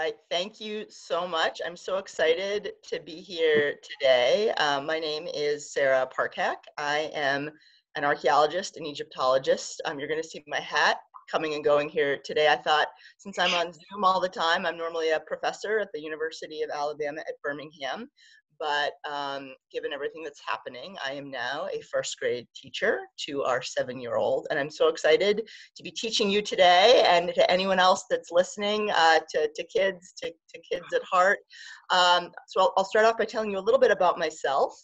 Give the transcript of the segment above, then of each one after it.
right, thank you so much. I'm so excited to be here today. Um, my name is Sarah Parcak. I am an archaeologist and Egyptologist. Um, you're going to see my hat coming and going here today. I thought since I'm on Zoom all the time, I'm normally a professor at the University of Alabama at Birmingham but um, given everything that's happening, I am now a first grade teacher to our seven year old. And I'm so excited to be teaching you today and to anyone else that's listening, uh, to, to kids, to, to kids at heart. Um, so I'll, I'll start off by telling you a little bit about myself.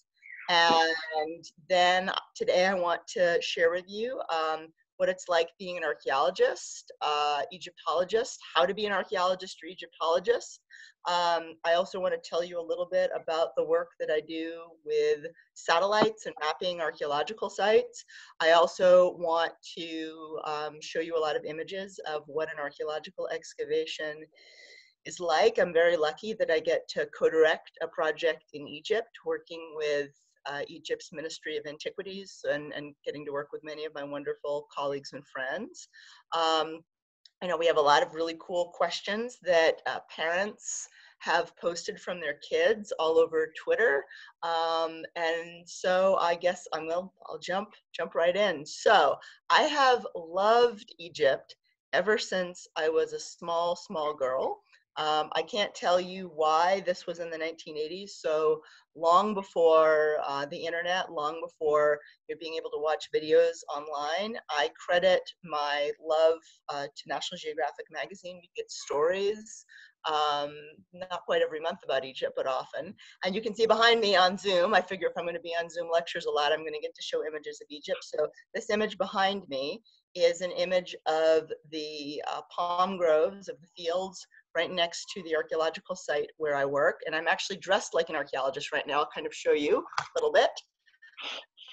And then today I want to share with you um, what it's like being an archaeologist, uh, Egyptologist, how to be an archaeologist or Egyptologist. Um, I also want to tell you a little bit about the work that I do with satellites and mapping archaeological sites. I also want to um, show you a lot of images of what an archaeological excavation is like. I'm very lucky that I get to co-direct a project in Egypt working with uh, Egypt's Ministry of Antiquities and, and getting to work with many of my wonderful colleagues and friends. Um, I know we have a lot of really cool questions that uh, parents have posted from their kids all over Twitter. Um, and so I guess I'm gonna, I'll jump, jump right in. So I have loved Egypt ever since I was a small, small girl. Um, I can't tell you why this was in the 1980s. So long before uh, the internet, long before you're being able to watch videos online, I credit my love uh, to National Geographic magazine. We get stories, um, not quite every month about Egypt, but often. And you can see behind me on Zoom, I figure if I'm gonna be on Zoom lectures a lot, I'm gonna get to show images of Egypt. So this image behind me is an image of the uh, palm groves of the fields right next to the archaeological site where I work. And I'm actually dressed like an archaeologist right now. I'll kind of show you a little bit.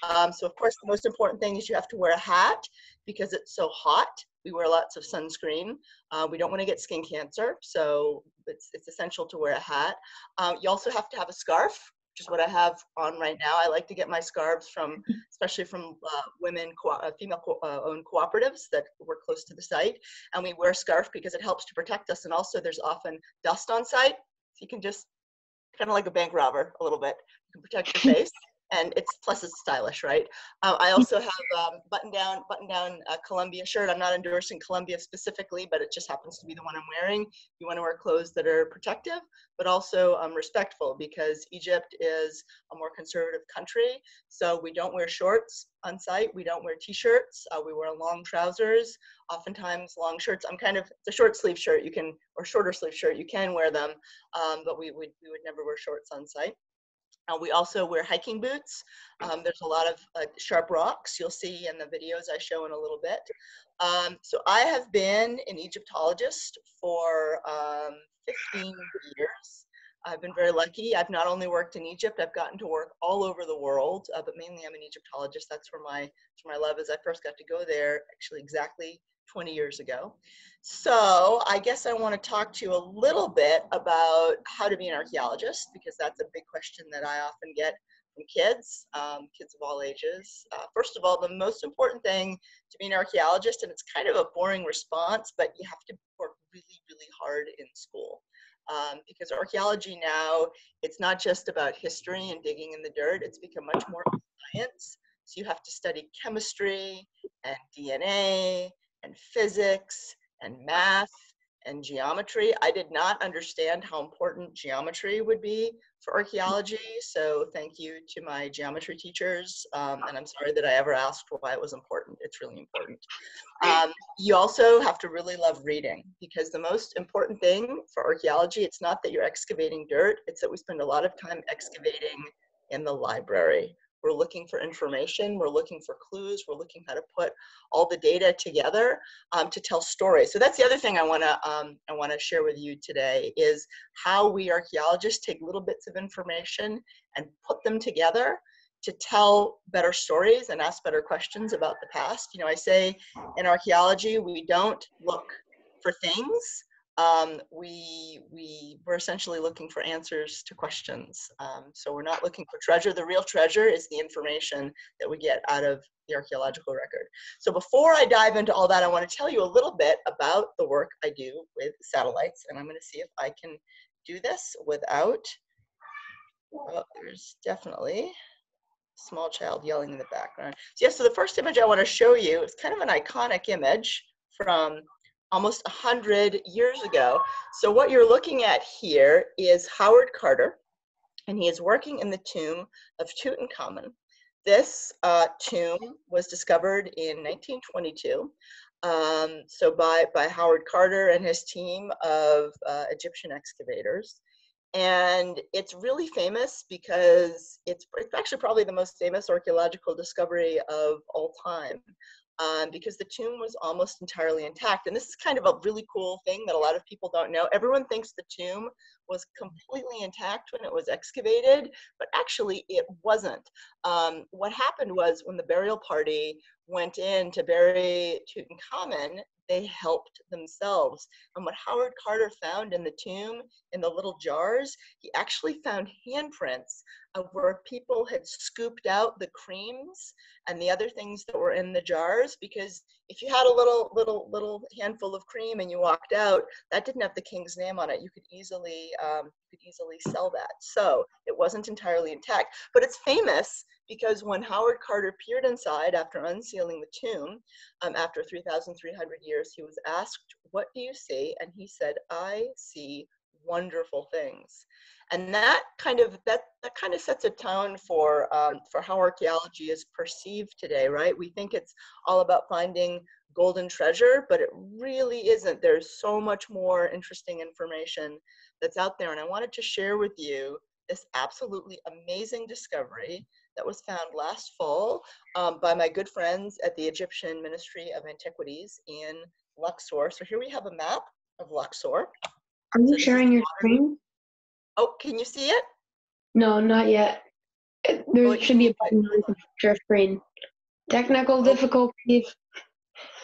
Um, so of course, the most important thing is you have to wear a hat because it's so hot. We wear lots of sunscreen. Uh, we don't want to get skin cancer, so it's, it's essential to wear a hat. Um, you also have to have a scarf which is what I have on right now. I like to get my scarves from, especially from uh, women, co uh, female co uh, owned cooperatives that work close to the site. And we wear scarf because it helps to protect us. And also there's often dust on site. So you can just, kind of like a bank robber a little bit, you can protect your face and it's plus it's stylish, right? Uh, I also have um, button down button down uh, Columbia shirt. I'm not endorsing Columbia specifically, but it just happens to be the one I'm wearing. You want to wear clothes that are protective, but also um, respectful because Egypt is a more conservative country. So we don't wear shorts on site. We don't wear t-shirts. Uh, we wear long trousers, oftentimes long shirts. I'm kind of it's a short sleeve shirt. You can or shorter sleeve shirt. You can wear them, um, but we would we would never wear shorts on site. Uh, we also wear hiking boots. Um, there's a lot of uh, sharp rocks you'll see in the videos I show in a little bit. Um, so I have been an Egyptologist for um, 15 years. I've been very lucky. I've not only worked in Egypt, I've gotten to work all over the world, uh, but mainly I'm an Egyptologist. That's where my, where my love is. I first got to go there actually exactly 20 years ago. So I guess I want to talk to you a little bit about how to be an archaeologist because that's a big question that I often get from kids, um, kids of all ages. Uh, first of all, the most important thing to be an archaeologist, and it's kind of a boring response, but you have to work really, really hard in school. Um, because archaeology now, it's not just about history and digging in the dirt, it's become much more science. So you have to study chemistry and DNA and physics and math and geometry. I did not understand how important geometry would be for archaeology, so thank you to my geometry teachers, um, and I'm sorry that I ever asked why it was important. It's really important. Um, you also have to really love reading, because the most important thing for archaeology, it's not that you're excavating dirt, it's that we spend a lot of time excavating in the library. We're looking for information. We're looking for clues. We're looking how to put all the data together um, to tell stories. So that's the other thing I want to um, I want to share with you today is how we archaeologists take little bits of information and put them together to tell better stories and ask better questions about the past. You know, I say in archaeology, we don't look for things, um, we we we're essentially looking for answers to questions. Um, so we're not looking for treasure. The real treasure is the information that we get out of the archaeological record. So before I dive into all that, I want to tell you a little bit about the work I do with satellites, and I'm going to see if I can do this without. Oh, there's definitely small child yelling in the background. So, yes, so the first image I want to show you is kind of an iconic image from almost 100 years ago. So what you're looking at here is Howard Carter, and he is working in the tomb of Tutankhamun. This uh, tomb was discovered in 1922. Um, so by, by Howard Carter and his team of uh, Egyptian excavators. And it's really famous because it's, it's actually probably the most famous archaeological discovery of all time um, because the tomb was almost entirely intact. And this is kind of a really cool thing that a lot of people don't know. Everyone thinks the tomb was completely intact when it was excavated, but actually it wasn't. Um, what happened was when the burial party went in to bury Tutankhamun, they helped themselves. And what Howard Carter found in the tomb, in the little jars, he actually found handprints of where people had scooped out the creams and the other things that were in the jars because if you had a little little little handful of cream and you walked out that didn't have the king's name on it. You could easily um, could easily sell that. So it wasn't entirely intact. But it's famous because when howard carter peered inside after unsealing the tomb um, after 3300 years he was asked what do you see? And he said i see wonderful things. And that kind of that that kind of sets a tone for um, for how archaeology is perceived today right? We think it's all about finding golden treasure but it really isn't. There's so much more interesting information that's out there and i wanted to share with you this absolutely amazing discovery that was found last fall um, by my good friends at the egyptian ministry of antiquities in luxor so here we have a map of luxor are you so sharing your screen Oh, can you see it? No, not yet. There should be a button on the share screen. Technical oh. difficulties.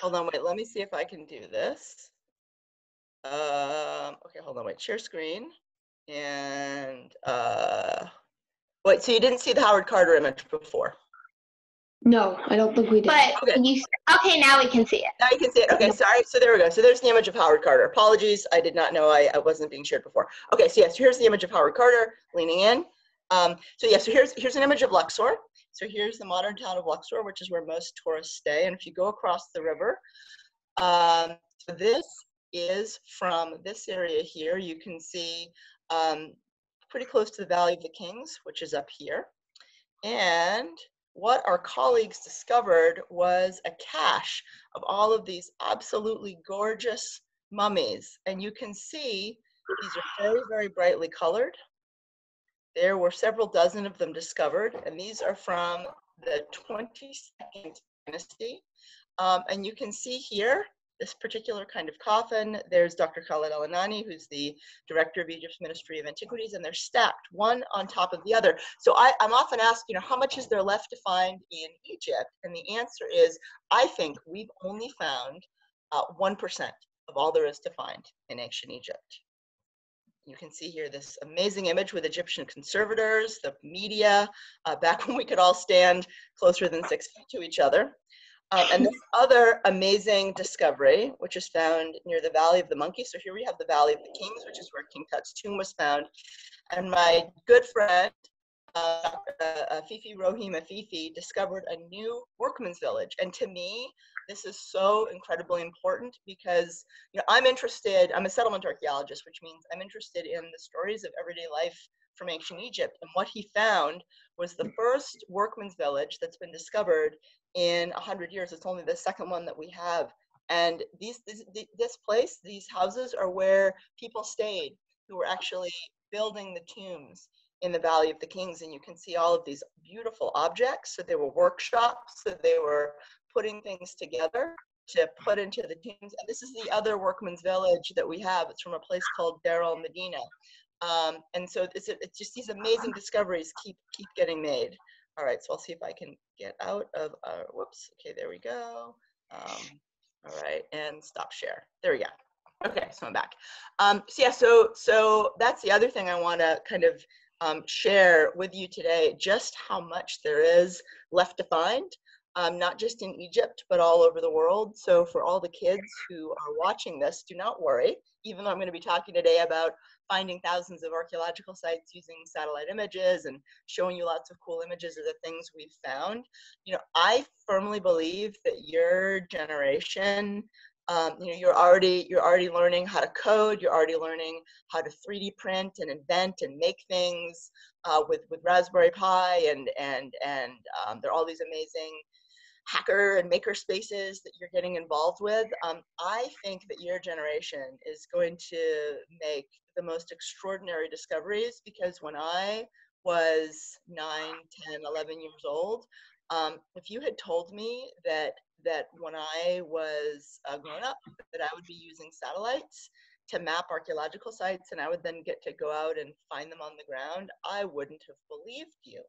Hold on, wait. Let me see if I can do this. Um, okay, hold on, wait. Share screen. And uh, wait. So you didn't see the Howard Carter image before? No, I don't think we did. But okay. you okay? Now we can see it. Now you can see it. Okay, sorry. So there we go. So there's the image of Howard Carter. Apologies, I did not know I, I wasn't being shared before. Okay, so yes, here's the image of Howard Carter leaning in. Um, so yeah, so here's here's an image of Luxor. So here's the modern town of Luxor, which is where most tourists stay. And if you go across the river, um, so this is from this area here. You can see um, pretty close to the Valley of the Kings, which is up here. And what our colleagues discovered was a cache of all of these absolutely gorgeous mummies. And you can see these are very, very brightly colored. There were several dozen of them discovered, and these are from the 22nd dynasty. Um, and you can see here this particular kind of coffin. There's Dr. Khaled Al-Anani, who's the director of Egypt's Ministry of Antiquities, and they're stacked one on top of the other. So I, am often asked, you know, how much is there left to find in Egypt? And the answer is, I think we've only found uh, 1% of all there is to find in ancient Egypt. You can see here this amazing image with Egyptian conservators, the media, uh, back when we could all stand closer than six feet to each other. Um, and this other amazing discovery, which is found near the Valley of the Monkeys. So here we have the Valley of the Kings, which is where King Tut's tomb was found. And my good friend, uh, uh, Fifi Rohim Afifi, discovered a new workman's village. And to me, this is so incredibly important because you know I'm interested. I'm a settlement archaeologist, which means I'm interested in the stories of everyday life from ancient Egypt. And what he found was the first workman's village that's been discovered in 100 years. It's only the second one that we have. And these, this, this place, these houses are where people stayed who were actually building the tombs in the Valley of the Kings. And you can see all of these beautiful objects. So they were workshops, so they were putting things together to put into the tombs. And this is the other workman's village that we have. It's from a place called Deir el Medina. Um, and so it's, it's just these amazing discoveries keep keep getting made. All right, so I'll see if I can get out of our, whoops. Okay, there we go. Um, all right, and stop share. There we go. Okay, so I'm back. Um, so yeah, so so that's the other thing I want to kind of um, share with you today, just how much there is left to find, um, not just in Egypt, but all over the world. So for all the kids who are watching this, do not worry. Even though I'm going to be talking today about finding thousands of archaeological sites using satellite images and showing you lots of cool images of the things we've found, you know, I firmly believe that your generation um, you know you're already you're already learning how to code you're already learning how to 3d print and invent and make things uh, with with raspberry pi and and and um, there are all these amazing hacker and maker spaces that you're getting involved with. Um, i think that your generation is going to make the most extraordinary discoveries because when i was 9 10 11 years old um, if you had told me that that when I was uh, growing up, that I would be using satellites to map archaeological sites and I would then get to go out and find them on the ground, I wouldn't have believed you.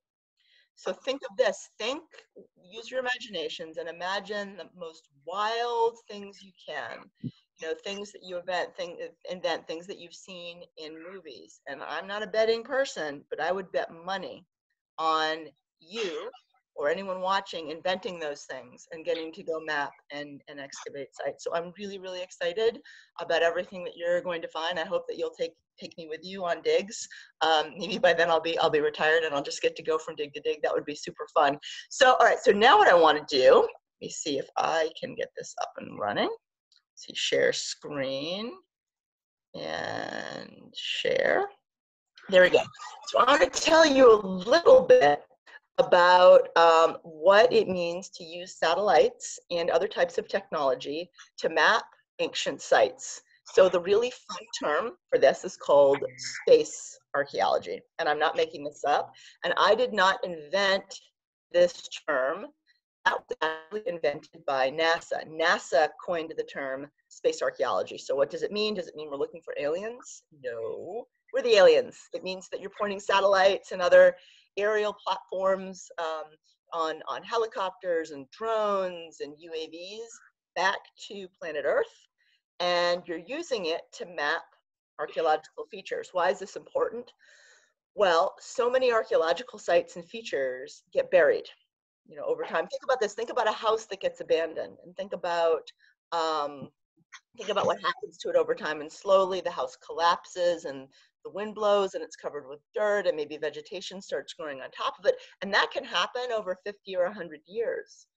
So think of this, think, use your imaginations and imagine the most wild things you can. You know, things that you invent, thing, invent things that you've seen in movies. And I'm not a betting person, but I would bet money on you or anyone watching inventing those things and getting to go map and, and excavate sites. So I'm really, really excited about everything that you're going to find. I hope that you'll take take me with you on digs. Um, maybe by then I'll be I'll be retired and I'll just get to go from dig to dig. That would be super fun. So all right, so now what I want to do, let me see if I can get this up and running. See, share screen and share. There we go. So I want to tell you a little bit about um, what it means to use satellites and other types of technology to map ancient sites. So the really fun term for this is called space archaeology. And I'm not making this up. And I did not invent this term. That was actually invented by NASA. NASA coined the term space archaeology. So what does it mean? Does it mean we're looking for aliens? No, we're the aliens. It means that you're pointing satellites and other aerial platforms um, on, on helicopters and drones and UAVs back to planet Earth, and you're using it to map archaeological features. Why is this important? Well, so many archaeological sites and features get buried, you know, over time. Think about this. Think about a house that gets abandoned, and think about um, think about what happens to it over time. And slowly, the house collapses, and the wind blows and it's covered with dirt and maybe vegetation starts growing on top of it. And that can happen over 50 or 100 years.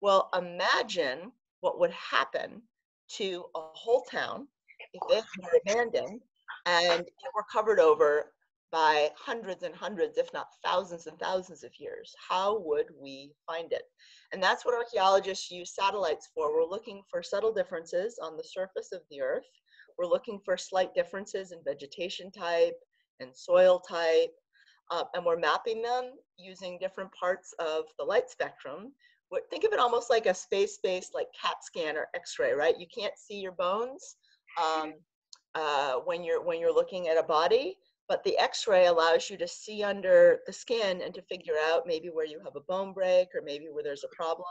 Well, imagine what would happen to a whole town if it were abandoned and it were covered over by hundreds and hundreds, if not thousands and thousands of years. How would we find it? And that's what archaeologists use satellites for. We're looking for subtle differences on the surface of the earth we're looking for slight differences in vegetation type and soil type, uh, and we're mapping them using different parts of the light spectrum. Think of it almost like a space-based like CAT scan or X-ray, right? You can't see your bones um, uh, when you're when you're looking at a body, but the x-ray allows you to see under the skin and to figure out maybe where you have a bone break or maybe where there's a problem.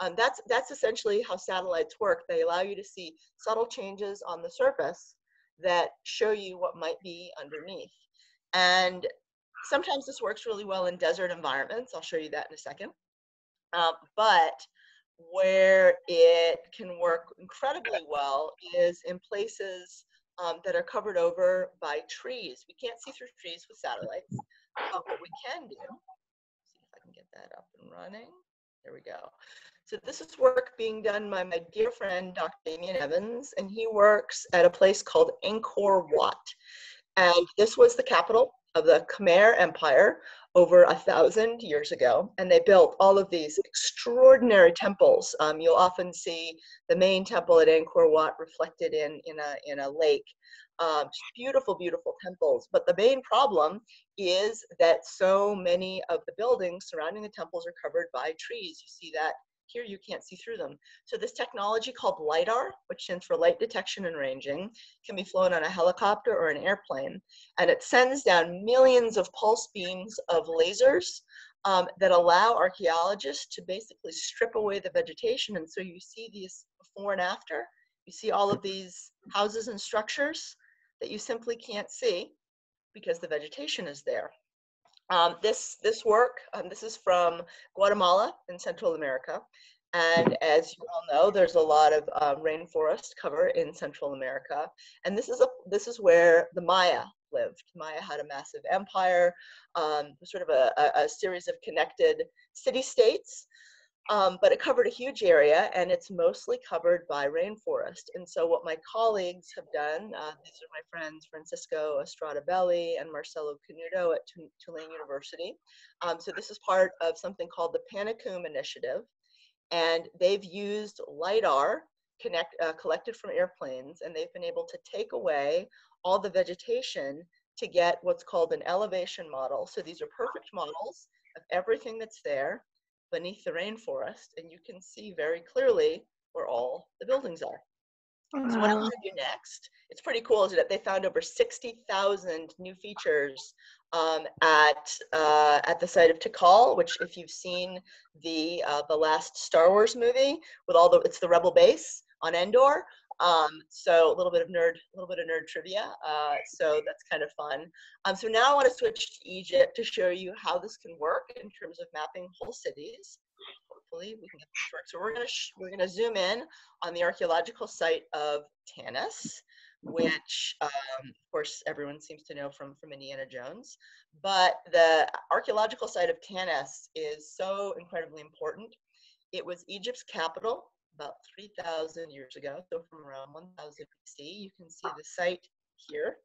Um, that's that's essentially how satellites work. They allow you to see subtle changes on the surface that show you what might be underneath. And sometimes this works really well in desert environments. I'll show you that in a second. Um, but where it can work incredibly well is in places um, that are covered over by trees. We can't see through trees with satellites, but what we can do, see if I can get that up and running. There we go. So this is work being done by my dear friend, Dr. Damian Evans, and he works at a place called Angkor Wat. And this was the capital of the Khmer Empire over a thousand years ago, and they built all of these extraordinary temples. Um, you'll often see the main temple at Angkor Wat reflected in in a in a lake. Um, beautiful, beautiful temples. But the main problem is that so many of the buildings surrounding the temples are covered by trees. You see that here you can't see through them. So this technology called LIDAR, which stands for light detection and ranging, can be flown on a helicopter or an airplane. And it sends down millions of pulse beams of lasers um, that allow archaeologists to basically strip away the vegetation. And so you see these before and after You see all of these houses and structures that you simply can't see because the vegetation is there. Um, this, this work, um, this is from Guatemala in Central America. And as you all know, there's a lot of um, rainforest cover in Central America. And this is, a, this is where the Maya lived. Maya had a massive empire, um, sort of a, a, a, series of connected city-states, um, but it covered a huge area and it's mostly covered by rainforest. And so what my colleagues have done, uh, these are my friends Francisco Estrada Belli and Marcelo Canuto at Tulane University. Um, so this is part of something called the PACUNAM Initiative. And they've used LIDAR connect, uh, collected from airplanes and they've been able to take away all the vegetation to get what's called an elevation model. So these are perfect models of everything that's there beneath the rainforest, and you can see very clearly where all the buildings are. Wow. So what I want to do next, it's pretty cool, is that they found over 60,000 new features um, at uh, at the site of Tikal, which if you've seen the uh, the last Star Wars movie with all the it's the Rebel base on Endor, um, so a little bit of nerd, a little bit of nerd trivia. Uh, so that's kind of fun. Um, so now I want to switch to Egypt to show you how this can work in terms of mapping whole cities. Hopefully we can get this work. So we're gonna we're gonna zoom in on the archaeological site of Tanis, which um, of course everyone seems to know from from Indiana Jones. But the archaeological site of Tanis is so incredibly important. It was Egypt's capital about 3,000 years ago, so from around 1000 BC. You can see the site here.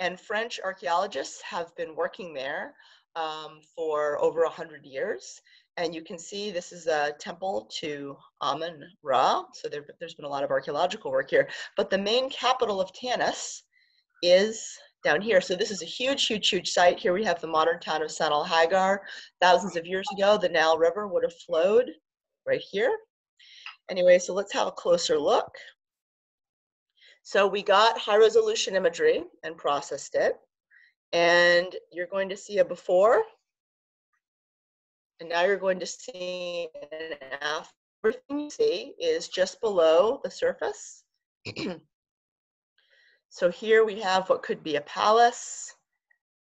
And French archaeologists have been working there um, for over 100 years. And you can see this is a temple to Amun Ra. So there, has been a lot of archaeological work here. But the main capital of Tanis is down here. So this is a huge, huge, huge site. Here we have the modern town of San al-Hagar. Thousands of years ago, the Nile River would have flowed right here. Anyway, so let's have a closer look. So we got high resolution imagery and processed it. And you're going to see a before. And now you're going to see an after. Everything you see is just below the surface. so here we have what could be a palace.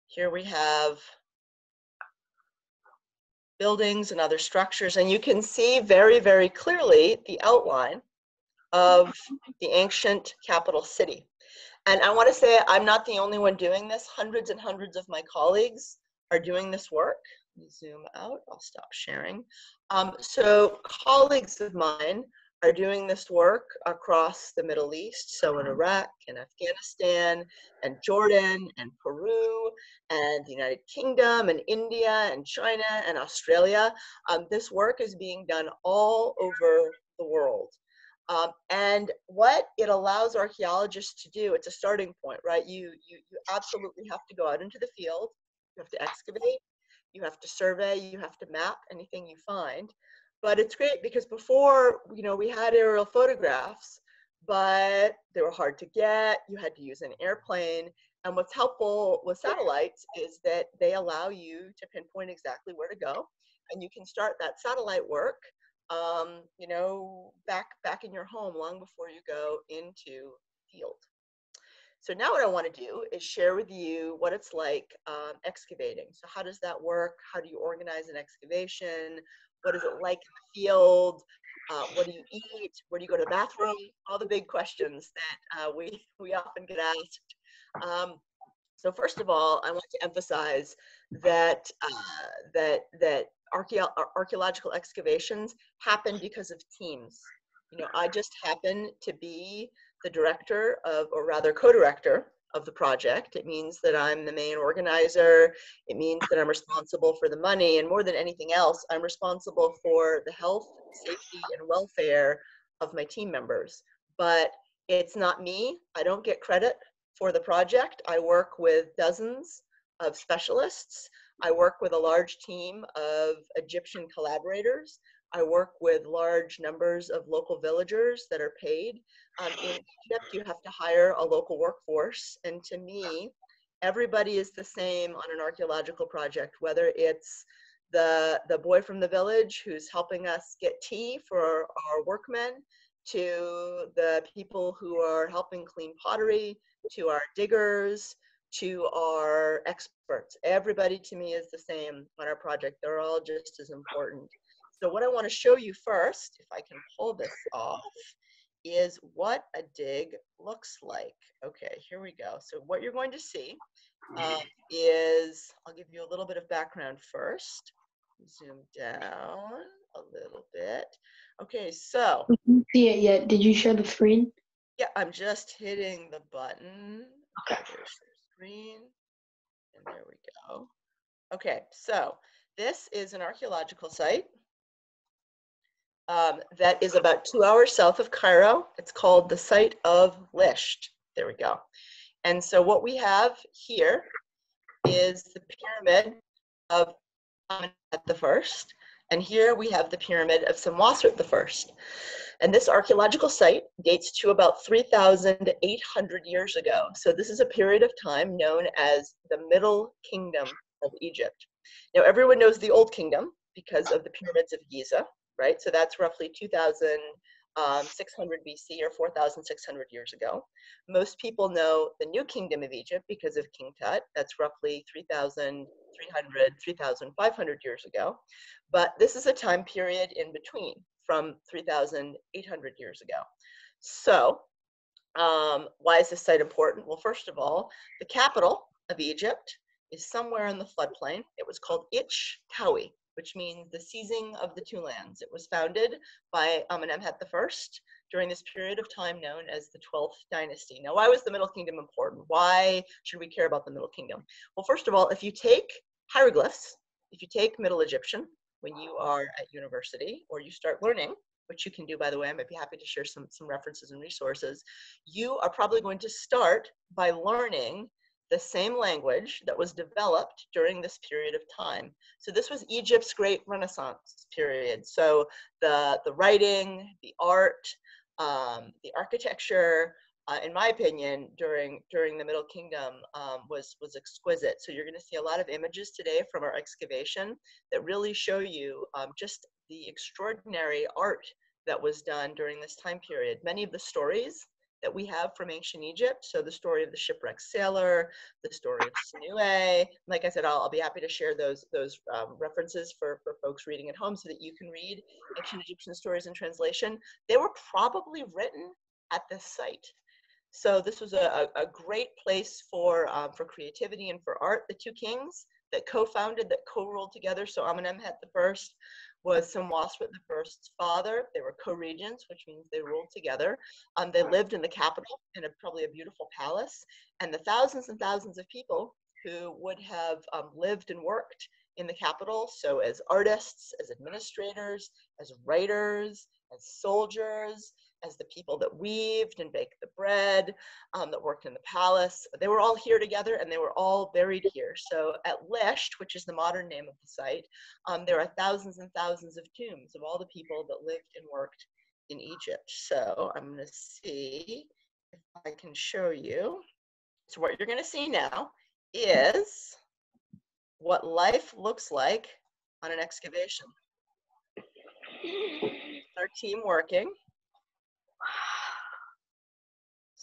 Here we have buildings and other structures. And you can see very, very clearly the outline of the ancient capital city. And I want to say I'm not the only one doing this. Hundreds and hundreds of my colleagues are doing this work. zoom out, I'll stop sharing. Um, so colleagues of mine are doing this work across the Middle East, so in Iraq and Afghanistan and Jordan and Peru and the United Kingdom and India and China and Australia. Um, this work is being done all over the world. Um, and what it allows archaeologists to do, it's a starting point, right? You, you, you absolutely have to go out into the field, you have to excavate, you have to survey, you have to map anything you find. But it's great because before, you know, we had aerial photographs, but they were hard to get. You had to use an airplane. And what's helpful with satellites is that they allow you to pinpoint exactly where to go. And you can start that satellite work, um, you know, back, back in your home long before you go into field. So now what I want to do is share with you what it's like um, excavating. So how does that work? How do you organize an excavation? What is it like in the field? Uh, what do you eat? Where do you go to the bathroom? All the big questions that uh, we, we often get asked. Um, so first of all, I want to emphasize that, uh, that, that archeo archaeological excavations happen because of teams. You know, I just happen to be the director of, or rather co-director of the project. It means that I'm the main organizer. It means that I'm responsible for the money. And more than anything else, I'm responsible for the health, safety, and welfare of my team members. But it's not me. I don't get credit for the project. I work with dozens of specialists. I work with a large team of Egyptian collaborators. I work with large numbers of local villagers that are paid. Um, in Egypt, you have to hire a local workforce. And to me, everybody is the same on an archaeological project, whether it's the, the boy from the village who's helping us get tea for our, our workmen, to the people who are helping clean pottery, to our diggers, to our experts. Everybody to me is the same on our project. They're all just as important. So what I want to show you first, if I can pull this off, is what a dig looks like. Okay, here we go. So what you're going to see uh, is, I'll give you a little bit of background first. Zoom down a little bit. Okay, so. We see it yet. Did you share the screen? Yeah, I'm just hitting the button. Okay. There's the screen. And there we go. Okay, so this is an archaeological site um, that is about two hours south of Cairo. It's called the site of Lisht. There we go. And so what we have here is the pyramid of Amenhotep the First, and here we have the pyramid of Senwosret the First. And this archaeological site dates to about 3,800 years ago. So this is a period of time known as the Middle Kingdom of Egypt. Now everyone knows the Old Kingdom because of the pyramids of Giza, right? So that's roughly 2,600 um, BC or 4,600 years ago. Most people know the New Kingdom of Egypt because of King Tut. That's roughly 3,300, 3,500 years ago. But this is a time period in between from 3,800 years ago. So um, why is this site important? Well, first of all, the capital of Egypt is somewhere in the floodplain. It was called Ich Tawi, which means the seizing of the two lands. It was founded by Amenemhet I during this period of time known as the 12th dynasty. Now, why was the Middle Kingdom important? Why should we care about the Middle Kingdom? Well, first of all, if you take hieroglyphs, if you take Middle Egyptian when you are at university or you start learning, which you can do, by the way, I might be happy to share some, some references and resources, you are probably going to start by learning the same language that was developed during this period of time. So this was Egypt's great Renaissance period. So the, the writing, the art, um, the architecture, uh, in my opinion, during during the Middle Kingdom um, was was exquisite. So you're going to see a lot of images today from our excavation that really show you um, just the extraordinary art that was done during this time period. Many of the stories that we have from ancient Egypt. So the story of the shipwrecked sailor, the story of Sinuhe. Like I said, I'll, I'll be happy to share those those um, references for, for folks reading at home so that you can read ancient Egyptian stories in translation. They were probably written at this site. So this was a, a, great place for um, for creativity and for art. The two kings that co-founded, that co-ruled together. So Amenemhet the first was Senwosret the First's father. They were co-regents, which means they ruled together. Um, they lived in the capital in a, probably a beautiful palace. And the thousands and thousands of people who would have um, lived and worked in the capital, so as artists, as administrators, as writers, as soldiers, as the people that weaved and baked the bread, um, that worked in the palace. They were all here together and they were all buried here. So at Lisht, which is the modern name of the site, um, there are thousands and thousands of tombs of all the people that lived and worked in Egypt. So I'm going to see if I can show you. So what you're going to see now is what life looks like on an excavation. Our team working.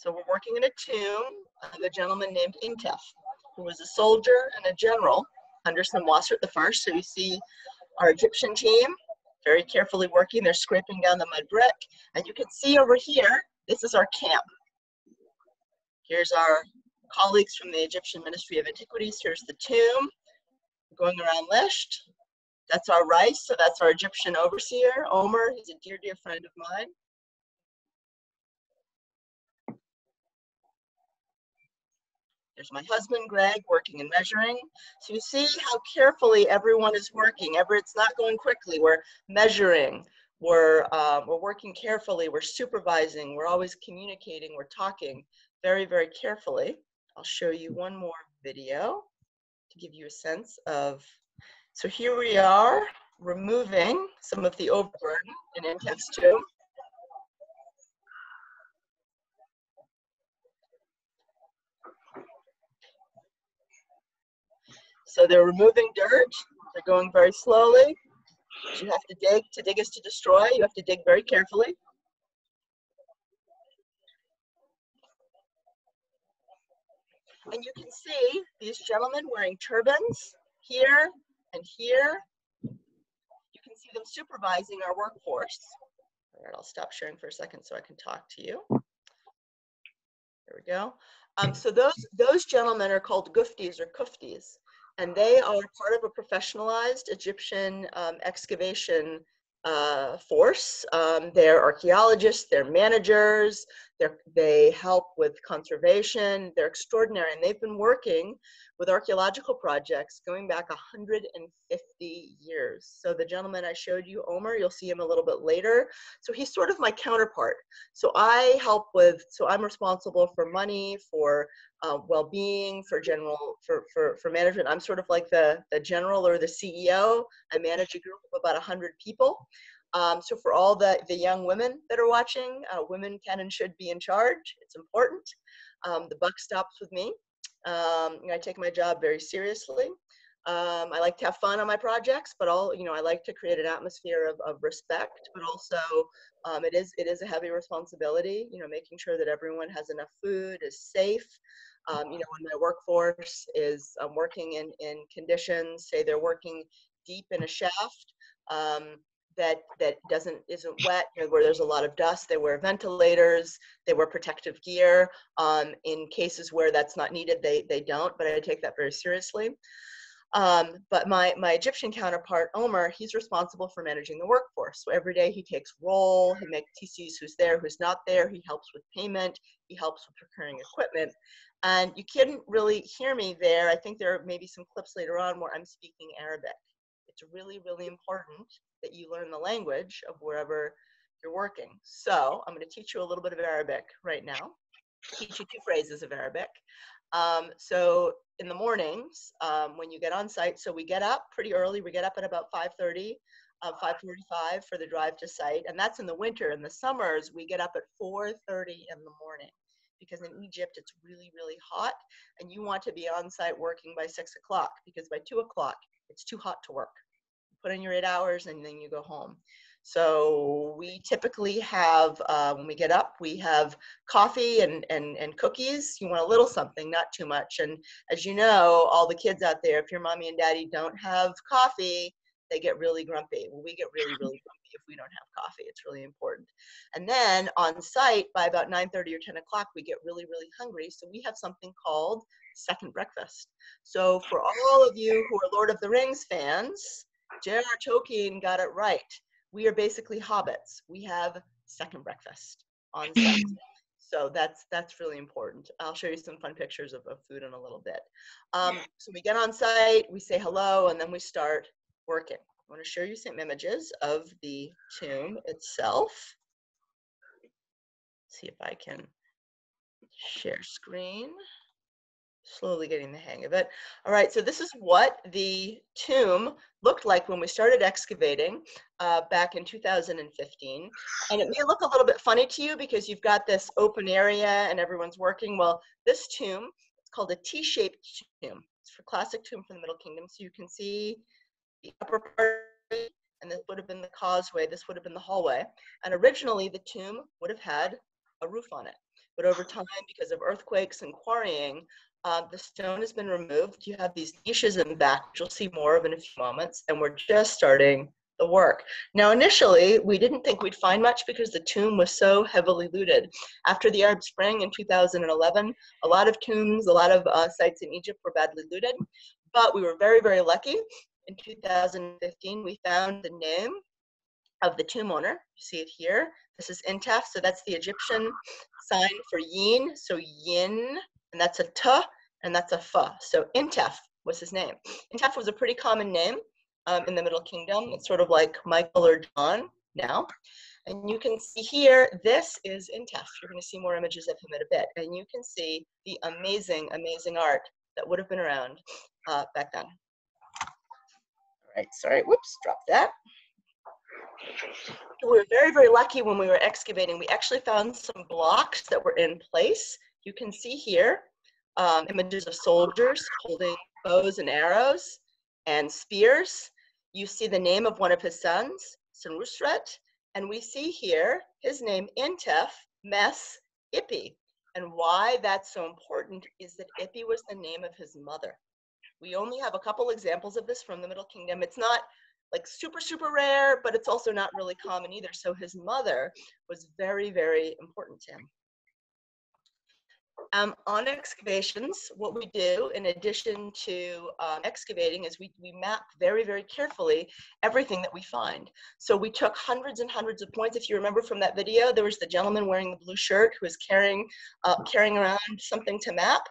So we're working in a tomb of a gentleman named Intef, who was a soldier and a general under the First. So you see our Egyptian team very carefully working. They're scraping down the mud brick. And you can see over here, this is our camp. Here's our colleagues from the Egyptian Ministry of Antiquities. Here's the tomb going around Lisht. That's our reis, so that's our Egyptian overseer, Omer. He's a dear, dear friend of mine. There's my husband, Greg, working and measuring. So you see how carefully everyone is working. Ever, it's not going quickly. We're measuring. We're, uh, we're working carefully. We're supervising. We're always communicating. We're talking very, very carefully. I'll show you one more video to give you a sense of. So here we are removing some of the overburden in Intef's tomb. So they're removing dirt. They're going very slowly. You have to dig. To dig is to destroy. You have to dig very carefully. And you can see these gentlemen wearing turbans here and here. You can see them supervising our workforce. All right, I'll stop sharing for a second so I can talk to you. There we go. Um, so those, those gentlemen are called guftis or kuftis and they are part of a professionalized Egyptian um, excavation uh, force. Um, they're archaeologists, they're managers, they're, they help with conservation, they're extraordinary, and they've been working with archaeological projects going back 150 years. So the gentleman I showed you, Omer, you'll see him a little bit later. So he's sort of my counterpart. So I help with, so I'm responsible for money, for uh, well-being, for general, for, for, for management. I'm sort of like the, the general or the CEO. I manage a group of about 100 people. Um, so for all the, the young women that are watching, uh, women can and should be in charge. It's important. Um, the buck stops with me. Um, I take my job very seriously. Um, I like to have fun on my projects, but all you know, I like to create an atmosphere of, of respect. But also, um, it is it is a heavy responsibility. You know, making sure that everyone has enough food, is safe. Um, you know, when my workforce is working in in conditions, say they're working deep in a shaft, um, that that doesn't isn't wet where there's a lot of dust they wear ventilators they wear protective gear um, in cases where that's not needed they they don't but i take that very seriously. Um, but my my egyptian counterpart omer he's responsible for managing the workforce. So every day he takes roll he makes he sees who's there who's not there he helps with payment he helps with procuring equipment. And you couldn't really hear me there. I think there are maybe some clips later on where i'm speaking arabic it's really really important that you learn the language of wherever you're working. So I'm going to teach you a little bit of Arabic right now. Teach you two phrases of Arabic. Um, so in the mornings, um, when you get on site, so we get up pretty early. We get up at about 5:30, uh, 5:45 for the drive to site, and that's in the winter. In the summers, we get up at 4:30 in the morning because in Egypt it's really really hot, and you want to be on site working by six o'clock because by two o'clock it's too hot to work put in your eight hours, and then you go home. So we typically have, uh, when we get up, we have coffee and, and, and cookies. You want a little something, not too much. And as you know, all the kids out there, if your mommy and daddy don't have coffee, they get really grumpy. Well, we get really, really grumpy if we don't have coffee. It's really important. And then on site, by about 9.30 or 10 o'clock, we get really, really hungry. So we have something called second breakfast. So for all of you who are Lord of the Rings fans, J.R.R. Tolkien got it right. We are basically hobbits. We have second breakfast on site. so that's that's really important. I'll show you some fun pictures of, of food in a little bit. Um, so we get on site, we say hello, and then we start working. I want to show you some images of the tomb itself. Let's see if I can share screen slowly getting the hang of it. All right, so this is what the tomb looked like when we started excavating uh, back in 2015. And it may look a little bit funny to you because you've got this open area and everyone's working. Well, this tomb, it's called a T-shaped tomb. It's for classic tomb from the Middle Kingdom. So you can see the upper part and this would have been the causeway, this would have been the hallway. And originally the tomb would have had a roof on it. But over time, because of earthquakes and quarrying, uh, the stone has been removed. You have these niches in the back, which you'll see more of in a few moments, and we're just starting the work. Now, initially, we didn't think we'd find much because the tomb was so heavily looted. After the Arab Spring in 2011, a lot of tombs, a lot of uh, sites in Egypt were badly looted, but we were very, very lucky. In 2015, we found the name of the tomb owner. You see it here. This is Intef, so that's the Egyptian sign for yin, so yin and that's a t and that's a fa. So Intef was his name. Intef was a pretty common name um, in the Middle Kingdom. It's sort of like Michael or John now. And you can see here, this is Intef. You're going to see more images of him in a bit. And you can see the amazing, amazing art that would have been around uh, back then. All right, sorry, whoops, drop that. We were very, very lucky when we were excavating. We actually found some blocks that were in place you can see here um, images of soldiers holding bows and arrows and spears. You see the name of one of his sons, Senusret, and we see here his name, Intef Mes Ipi. And why that's so important is that Ippy was the name of his mother. We only have a couple examples of this from the Middle Kingdom. It's not like super, super rare, but it's also not really common either. So his mother was very, very important to him. Um, on excavations, what we do in addition to um, excavating is we, we map very, very carefully everything that we find. So we took hundreds and hundreds of points. If you remember from that video, there was the gentleman wearing the blue shirt who was carrying, uh, carrying around something to map.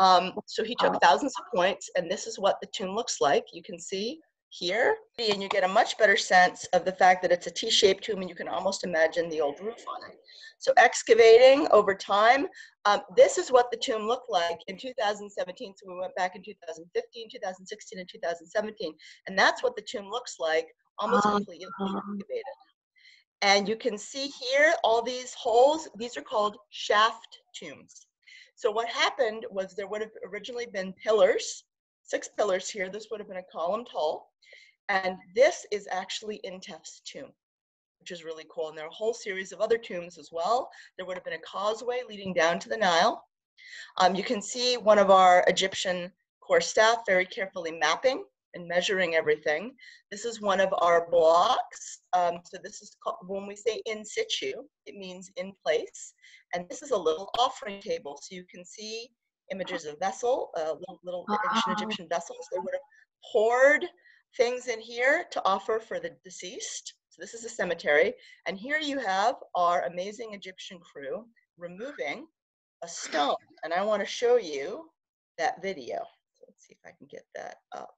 Um, so he took thousands of points and this is what the tomb looks like. You can see here and you get a much better sense of the fact that it's a T-shaped tomb and you can almost imagine the old roof on it. So excavating over time, um, this is what the tomb looked like in 2017. So we went back in 2015, 2016, and 2017. And that's what the tomb looks like, almost Uh-huh. completely excavated. And you can see here, all these holes, these are called shaft tombs. So what happened was there would have originally been pillars, six pillars here. This would have been a column tall. And this is actually Intef's tomb which is really cool. And there are a whole series of other tombs as well. There would have been a causeway leading down to the Nile. Um, you can see one of our Egyptian core staff very carefully mapping and measuring everything. This is one of our blocks. Um, so this is called, when we say in situ, it means in place. And this is a little offering table. So you can see images of vessel, uh, little, little ancient Egyptian vessels. They would have poured things in here to offer for the deceased. So this is a cemetery. And here you have our amazing Egyptian crew removing a stone. And I want to show you that video. So let's see if I can get that up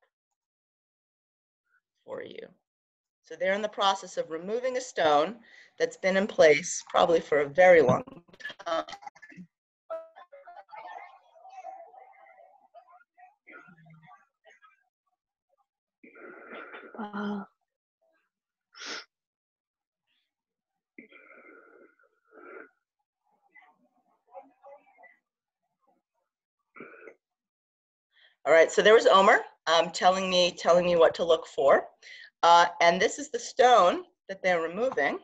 for you. So they're in the process of removing a stone that's been in place probably for a very long time. Wow. All right, so there was Omer um, telling me telling me what to look for, uh, and this is the stone that they're removing.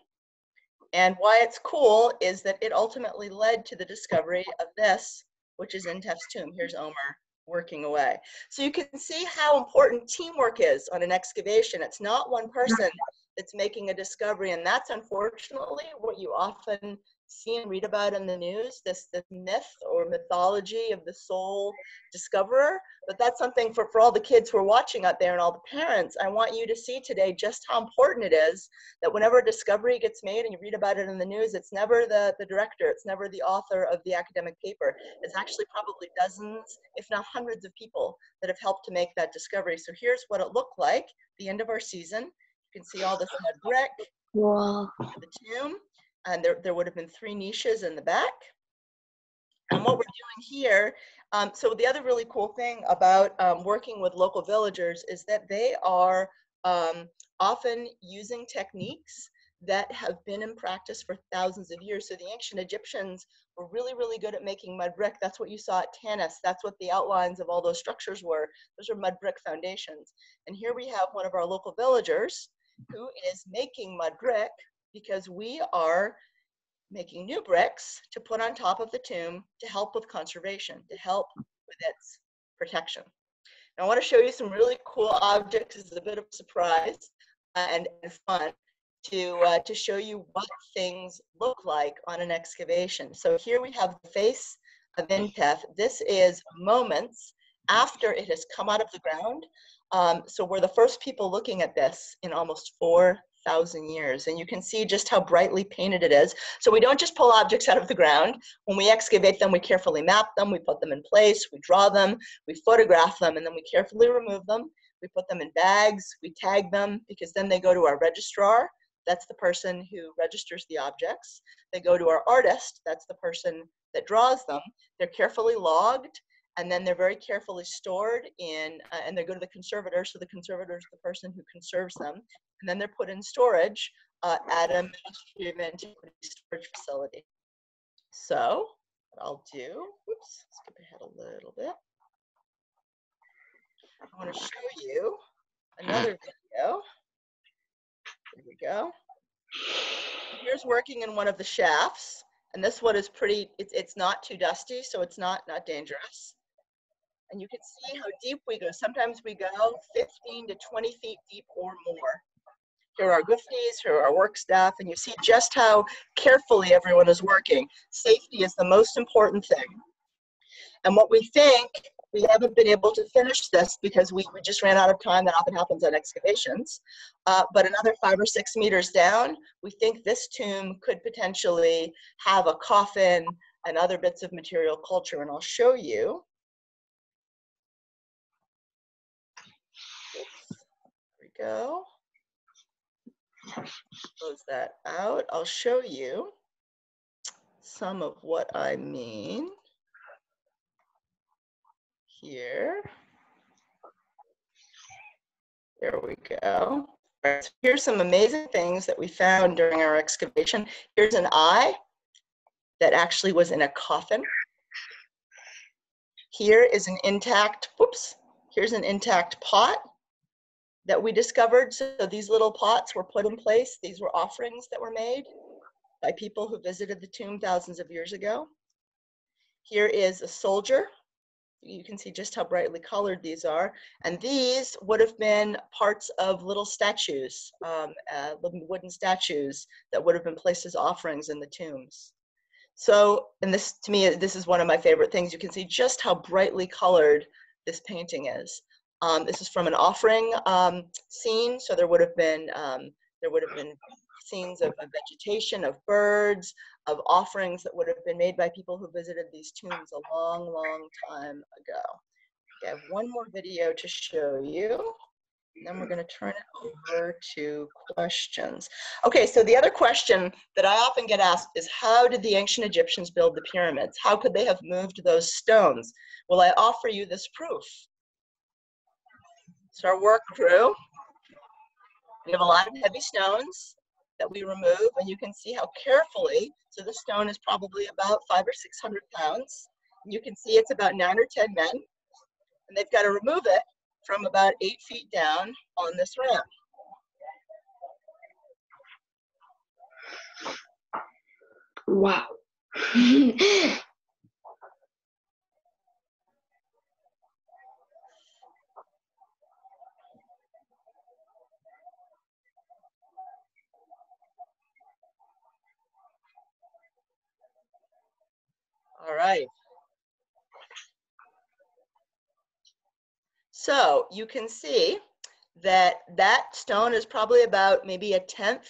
And why it's cool is that it ultimately led to the discovery of this, which is in Intef's tomb. Here's Omer working away. So you can see how important teamwork is on an excavation. It's not one person that's making a discovery, and that's unfortunately what you often see and read about in the news. This this myth or mythology of the sole discoverer. But that's something for, for all the kids who are watching out there and all the parents. I want you to see today just how important it is that whenever a discovery gets made and you read about it in the news, it's never the, the director, it's never the author of the academic paper. It's actually probably dozens, if not hundreds of people that have helped to make that discovery. So here's what it looked like the end of our season. You can see all this mud brick, Wow. the tomb, and there, there would have been three niches in the back. And what we're doing here, um, so the other really cool thing about um, working with local villagers is that they are um, often using techniques that have been in practice for thousands of years. So the ancient Egyptians were really, really good at making mud brick. That's what you saw at Tanis. That's what the outlines of all those structures were. Those are mud brick foundations. And here we have one of our local villagers who is making mud brick because we are making new bricks to put on top of the tomb to help with conservation, to help with its protection. Now, I want to show you some really cool objects as a bit of a surprise uh, and, and fun to, uh, to show you what things look like on an excavation. So here we have the face of Intef. This is moments after it has come out of the ground. Um, so we're the first people looking at this in almost 4,000 years. And you can see just how brightly painted it is. So we don't just pull objects out of the ground. When we excavate them, we carefully map them, we put them in place, we draw them, we photograph them, and then we carefully remove them. We put them in bags, we tag them, because then they go to our registrar. That's the person who registers the objects. They go to our artist. That's the person that draws them. They're carefully logged and then they're very carefully stored in, uh, and they go to the conservator. So the conservator is the person who conserves them, and then they're put in storage uh, at a Ministry of Antiquity storage facility. So what I'll do, whoops, skip ahead a little bit. I want to show you another video. There we go. Here's working in one of the shafts. And this one is pretty, it's, it's not too dusty, so it's not, not dangerous. And you can see how deep we go. Sometimes we go 15 to 20 feet deep or more. Here are our Quftis, here are our work staff, and you see just how carefully everyone is working. Safety is the most important thing. And what we think, we haven't been able to finish this because we, we just ran out of time. That often happens on excavations. Uh, but another five or six meters down, we think this tomb could potentially have a coffin and other bits of material culture. And I'll show you. Oops. There we go. Close that out. I'll show you some of what I mean here. There we go. Right, so here's some amazing things that we found during our excavation. Here's an eye that actually was in a coffin. Here is an intact, whoops, here's an intact pot that we discovered. So these little pots were put in place. These were offerings that were made by people who visited the tomb thousands of years ago. Here is a soldier. You can see just how brightly colored these are. And these would have been parts of little statues, um, uh, wooden statues that would have been placed as offerings in the tombs. So, and this to me, this is one of my favorite things. You can see just how brightly colored this painting is. Um, this is from an offering um, scene, so there would have been um, there would have been scenes of, of, vegetation, of birds, of offerings that would have been made by people who visited these tombs a long, long time ago. I have one more video to show you. And then we're going to turn it over to questions. Okay, so the other question that I often get asked is how did the ancient Egyptians build the pyramids? How could they have moved those stones? Well, I offer you this proof. So our work crew, we have a lot of heavy stones that we remove, and you can see how carefully, so the stone is probably about five or 600 pounds. You can see it's about nine or 10 men, and they've got to remove it from about eight feet down on this ramp. Wow. All right. So you can see that that stone is probably about maybe a tenth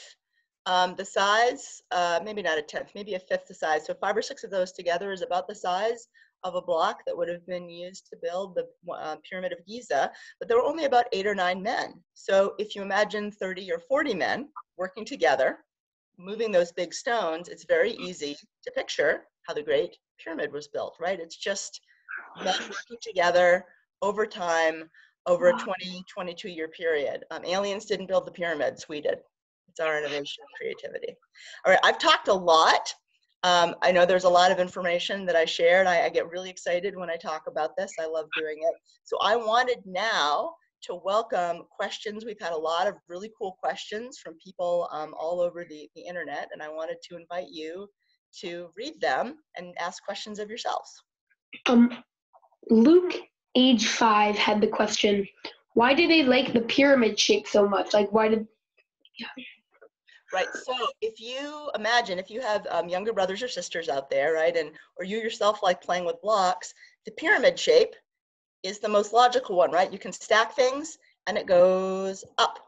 um, the size, uh, maybe not a tenth, maybe a fifth the size. So five or six of those together is about the size of a block that would have been used to build the uh, Pyramid of Giza, but there were only about eight or nine men. So if you imagine 30 or 40 men working together, moving those big stones, it's very easy to picture how the Great Pyramid was built, right? It's just men working together over time, over a 20, 22 year period. Um, aliens didn't build the pyramids, we did. It's our innovation and creativity. All right, I've talked a lot. Um, I know there's a lot of information that I shared. I, I get really excited when I talk about this. I love doing it. So I wanted now to welcome questions. We've had a lot of really cool questions from people um, all over the, the internet, and I wanted to invite you to read them and ask questions of yourselves. Um, Luke, age five, had the question, why do they like the pyramid shape so much? Like, why did... Yeah. Right. So if you imagine if you have um, younger brothers or sisters out there, right, and or you yourself like playing with blocks, the pyramid shape is the most logical one, right? You can stack things and it goes up.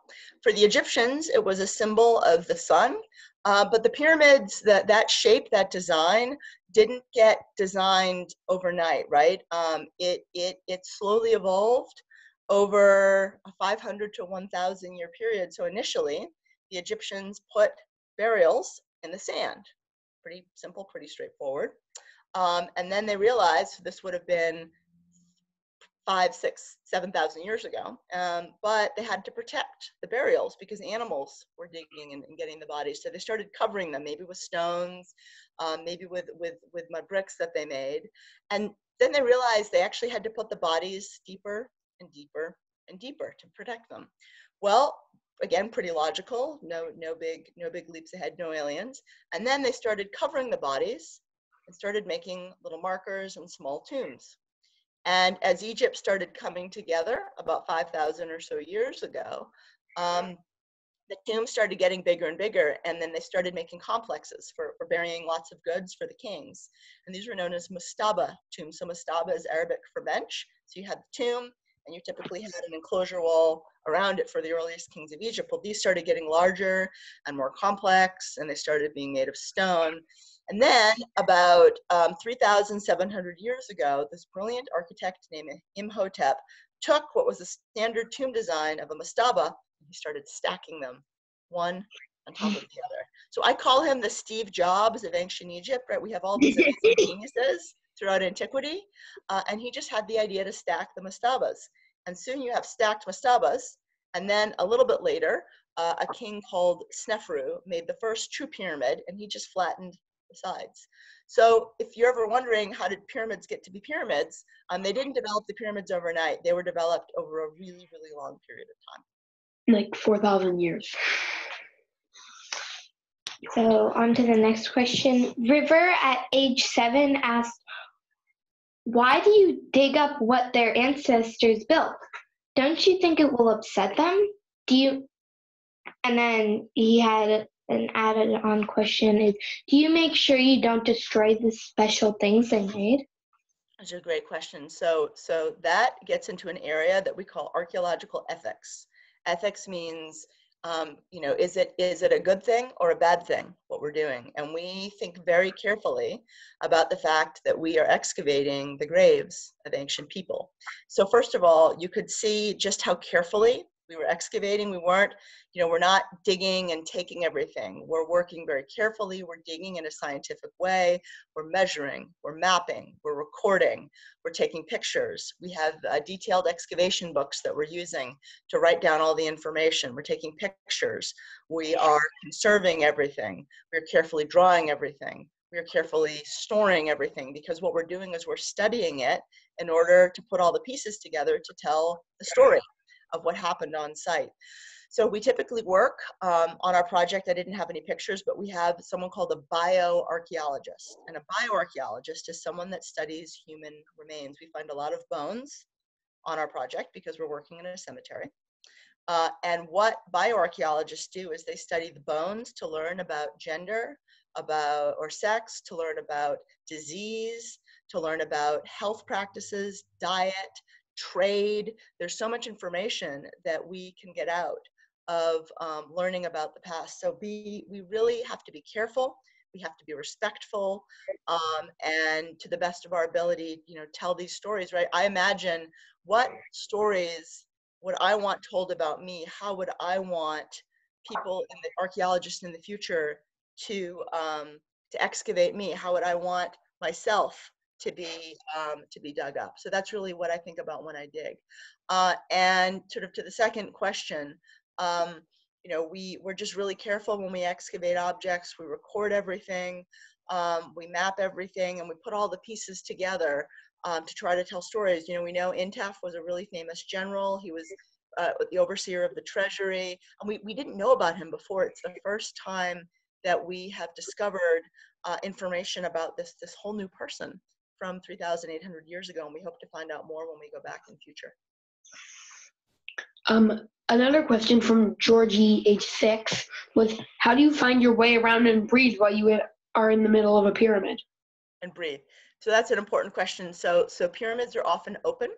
For the Egyptians, it was a symbol of the sun, uh, but the pyramids, that, that shape, that design, didn't get designed overnight, right? Um, it, it, it slowly evolved over a 500 to 1,000 year period. So initially, the Egyptians put burials in the sand. Pretty simple, pretty straightforward. Um, and then they realized this would have been five, six, seven thousand years ago. Um, but they had to protect the burials because animals were digging and, and, getting the bodies. So they started covering them, maybe with stones, um, maybe with, with, with mud bricks that they made. And then they realized they actually had to put the bodies deeper and deeper and deeper to protect them. Well, again, pretty logical. No, no big, no big leaps ahead. No aliens. And then they started covering the bodies and started making little markers and small tombs. And as Egypt started coming together about 5,000 or so years ago, um, the tombs started getting bigger and bigger, and then they started making complexes for, for burying lots of goods for the kings. And these were known as mastaba tombs. So mastaba is Arabic for bench. So you had the tomb, and you typically had an enclosure wall around it for the earliest kings of Egypt. Well, these started getting larger and more complex, and they started being made of stone. And then, about um, 3,700 years ago, this brilliant architect named Imhotep took what was a standard tomb design of a mastaba and he started stacking them one on top of the other. So I call him the Steve Jobs of ancient Egypt, right? We have all these geniuses throughout antiquity, uh, and he just had the idea to stack the mastabas. And soon you have stacked mastabas, and then a little bit later, uh, a king called Sneferu made the first true pyramid, and he just flattened the sides. So if you're ever wondering how did pyramids get to be pyramids, um, they didn't develop the pyramids overnight. They were developed over a really, really long period of time. Like 4,000 years. So on to the next question. River at age seven asked, why do you dig up what their ancestors built? Don't you think it will upset them? Do you? And then he had an added on question is, do you make sure you don't destroy the special things they made? That's a great question. So, so that gets into an area that we call archaeological ethics. Ethics means um, you know, is it is it a good thing or a bad thing what we're doing? And we think very carefully about the fact that we are excavating the graves of ancient people. So first of all, you could see just how carefully we were excavating we weren't you know we're not digging and taking everything. We're working very carefully we're digging in a scientific way we're measuring we're mapping we're recording we're taking pictures. We have uh, detailed excavation books that we're using to write down all the information. We're taking pictures. We are conserving everything. We're carefully drawing everything. We're carefully storing everything because what we're doing is we're studying it in order to put all the pieces together to tell the story of what happened on site. So we typically work um, on our project. I didn't have any pictures, but we have someone called a bioarchaeologist. And a bioarchaeologist is someone that studies human remains. We find a lot of bones on our project because we're working in a cemetery. Uh, and what bioarchaeologists do is they study the bones to learn about gender, about or sex, to learn about disease, to learn about health practices, diet, trade. There's so much information that we can get out of um, learning about the past. So be we really have to be careful. We have to be respectful, um, and to the best of our ability, you know, tell these stories. Right? I imagine what stories would I want told about me? How would I want people and the archaeologists in the future to um, to excavate me? How would I want myself to be um, to be dug up. So that's really what I think about when I dig. Uh, and sort of to the second question, um, you know, we we're just really careful when we excavate objects. We record everything, um, we map everything, and we put all the pieces together um, to try to tell stories. You know, we know Intef was a really famous general. He was uh, the overseer of the treasury, and we we didn't know about him before. It's the first time that we have discovered uh, information about this this whole new person from 3,800 years ago, and we hope to find out more when we go back in the future. Um, another question from Georgie, age six, was how do you find your way around and breathe while you are in the middle of a pyramid? And breathe. So that's an important question. So, so pyramids are often open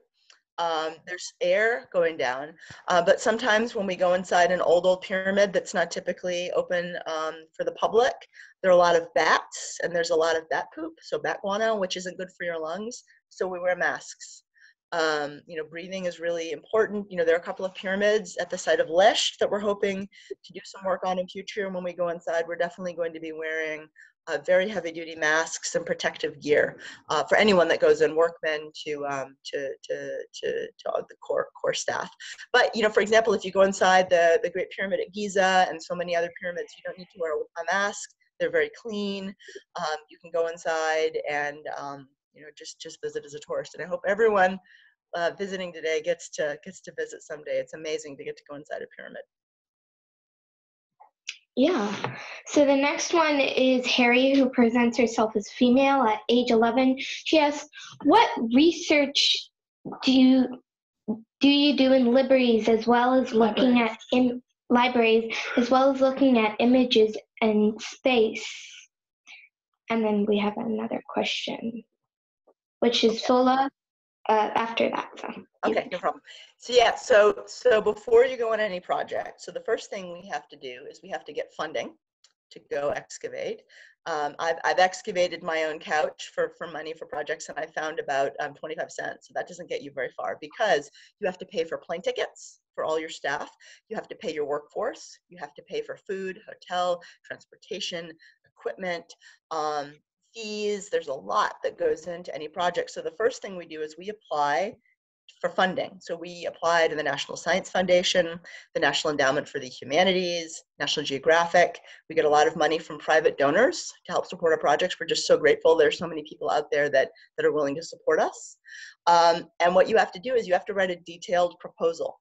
um, there's air going down. Uh, but sometimes when we go inside an old, old pyramid that's not typically open um, for the public, there are a lot of bats and there's a lot of bat poop, so bat guano, which isn't good for your lungs. So we wear masks. Um, you know, breathing is really important. You know, there are a couple of pyramids at the site of Lisht that we're hoping to do some work on in future. And when we go inside, we're definitely going to be wearing uh, very heavy duty masks and protective gear uh, for anyone that goes in, workmen to, um, to, to, to, to the core, core staff. But, you know, for example, if you go inside the, the Great Pyramid at Giza and so many other pyramids, you don't need to wear a mask. They're very clean. Um, you can go inside and, um, you know, just, just visit as a tourist. And I hope everyone uh, visiting today gets to, gets to visit someday. It's amazing to get to go inside a pyramid. Yeah. So the next one is Harry, who presents herself as female at age 11. She asks, "What research do you do you do in libraries as well as looking at in libraries as well as looking at images and space?" And then we have another question, which is Sola uh, after that. So. Okay, no problem. So yeah, so so before you go on any project, so the first thing we have to do is we have to get funding to go excavate. Um, I've, I've excavated my own couch for, for money for projects and I found about um, 25 cents. So that doesn't get you very far because you have to pay for plane tickets for all your staff. You have to pay your workforce. You have to pay for food, hotel, transportation, equipment, um, fees. There's a lot that goes into any project. So the first thing we do is we apply for funding. So we apply to the National Science Foundation, the National Endowment for the Humanities, National Geographic. We get a lot of money from private donors to help support our projects. We're just so grateful. There's so many people out there that, that are willing to support us. Um, and what you have to do is you have to write a detailed proposal.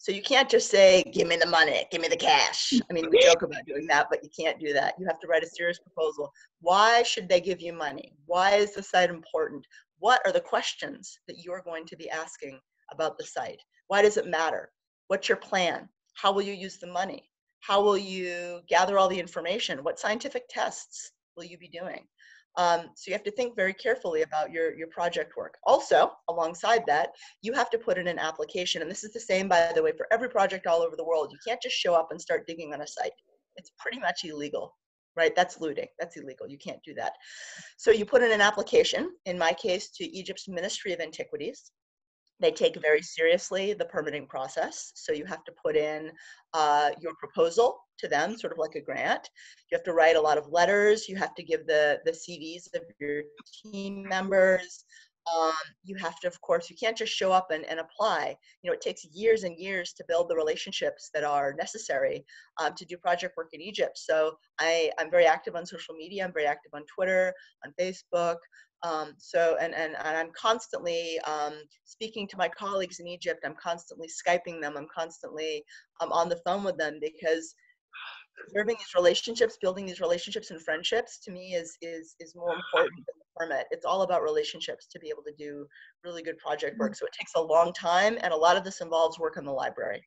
So you can't just say, give me the money, give me the cash. I mean, we joke about doing that, but you can't do that. You have to write a serious proposal. Why should they give you money? Why is the site important? What are the questions that you're going to be asking about the site? Why does it matter? What's your plan? How will you use the money? How will you gather all the information? What scientific tests will you be doing? Um, so you have to think very carefully about your, your project work. Also, alongside that, you have to put in an application. And this is the same, by the way, for every project all over the world. You can't just show up and start digging on a site. It's pretty much illegal, right? That's looting. That's illegal. You can't do that. So you put in an application, in my case, to Egypt's Ministry of Antiquities they take very seriously the permitting process. So you have to put in uh, your proposal to them, sort of like a grant. You have to write a lot of letters. You have to give the, the CVs of your team members. Um, you have to, of course, you can't just show up and, and apply. You know, it takes years and years to build the relationships that are necessary um, to do project work in Egypt. So I, I'm very active on social media. I'm very active on Twitter, on Facebook. Um, so, and, and, and I'm constantly um, speaking to my colleagues in Egypt. I'm constantly Skyping them. I'm constantly um, on the phone with them because preserving these relationships, building these relationships and friendships to me is, is, is more important than the permit. It's all about relationships to be able to do really good project work. So it takes a long time and a lot of this involves work in the library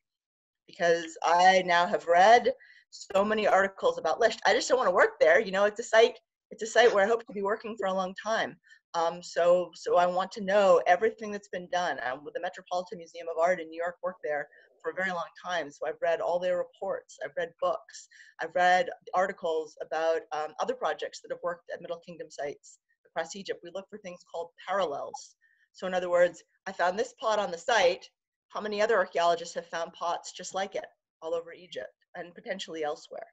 because I now have read so many articles about Lisht. I just don't want to work there. You know, it's a site it's a site where I hope to be working for a long time. Um, so, so I want to know everything that's been done. Um, with the Metropolitan Museum of Art in New York, worked there for a very long time. So I've read all their reports. I've read books. I've read articles about um, other projects that have worked at Middle Kingdom sites across Egypt. We look for things called parallels. So in other words, I found this pot on the site. How many other archaeologists have found pots just like it all over Egypt and potentially elsewhere?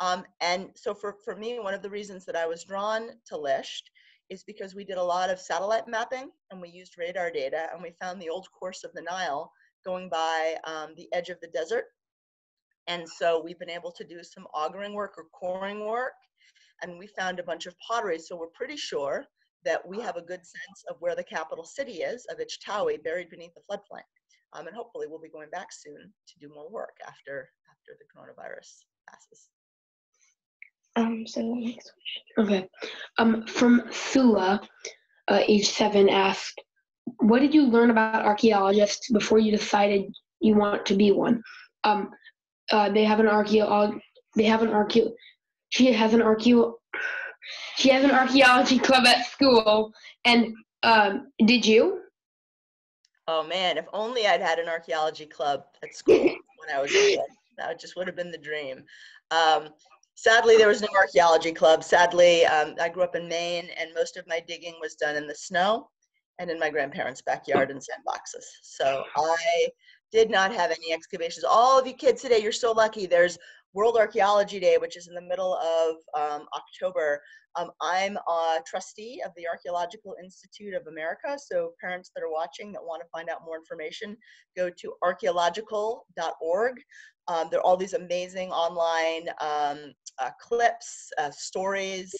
Um, and so for, for me, one of the reasons that I was drawn to Lisht is because we did a lot of satellite mapping and we used radar data and we found the old course of the Nile going by um, the edge of the desert. And so we've been able to do some augering work or coring work and we found a bunch of pottery. So we're pretty sure that we have a good sense of where the capital city is of Itjtawy buried beneath the floodplain. Um, and hopefully we'll be going back soon to do more work after, after the coronavirus passes. Um, so next question. Okay. Um, from Thula, uh, age seven, asked, "What did you learn about archaeologists before you decided you want to be one?" Um, uh, they have an archaeolog. They have an archaeo. She has an archaeo. She has an archaeology club at school. And um, did you? Oh man, if only I'd had an archaeology club at school when I was a kid. That just would have been the dream. Um, sadly, there was no archaeology club. Sadly, um, I grew up in Maine, and most of my digging was done in the snow and in my grandparents' backyard in sandboxes. So I did not have any excavations. All of you kids today, you're so lucky. There's World Archaeology Day, which is in the middle of um, October. Um, I'm a trustee of the Archaeological Institute of America. So parents that are watching that want to find out more information, go to archaeological.org. Um, there are all these amazing online um, uh, clips, uh, stories.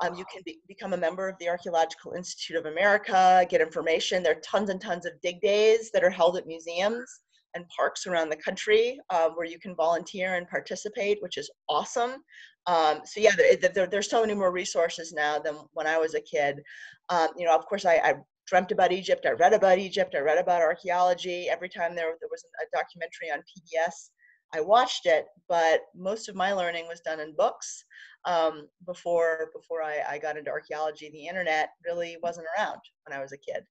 Um, you can be, become a member of the Archaeological Institute of America, get information. There are tons and tons of dig days that are held at museums. and parks around the country uh, where you can volunteer and participate, which is awesome. Um, so yeah, there, there, there's so many more resources now than when I was a kid. Um, you know, of course, I, I dreamt about Egypt. I read about Egypt. I read about archaeology. Every time there, there was a documentary on PBS, I watched it. But most of my learning was done in books um, before before I, I got into archaeology. The internet really wasn't around when I was a kid.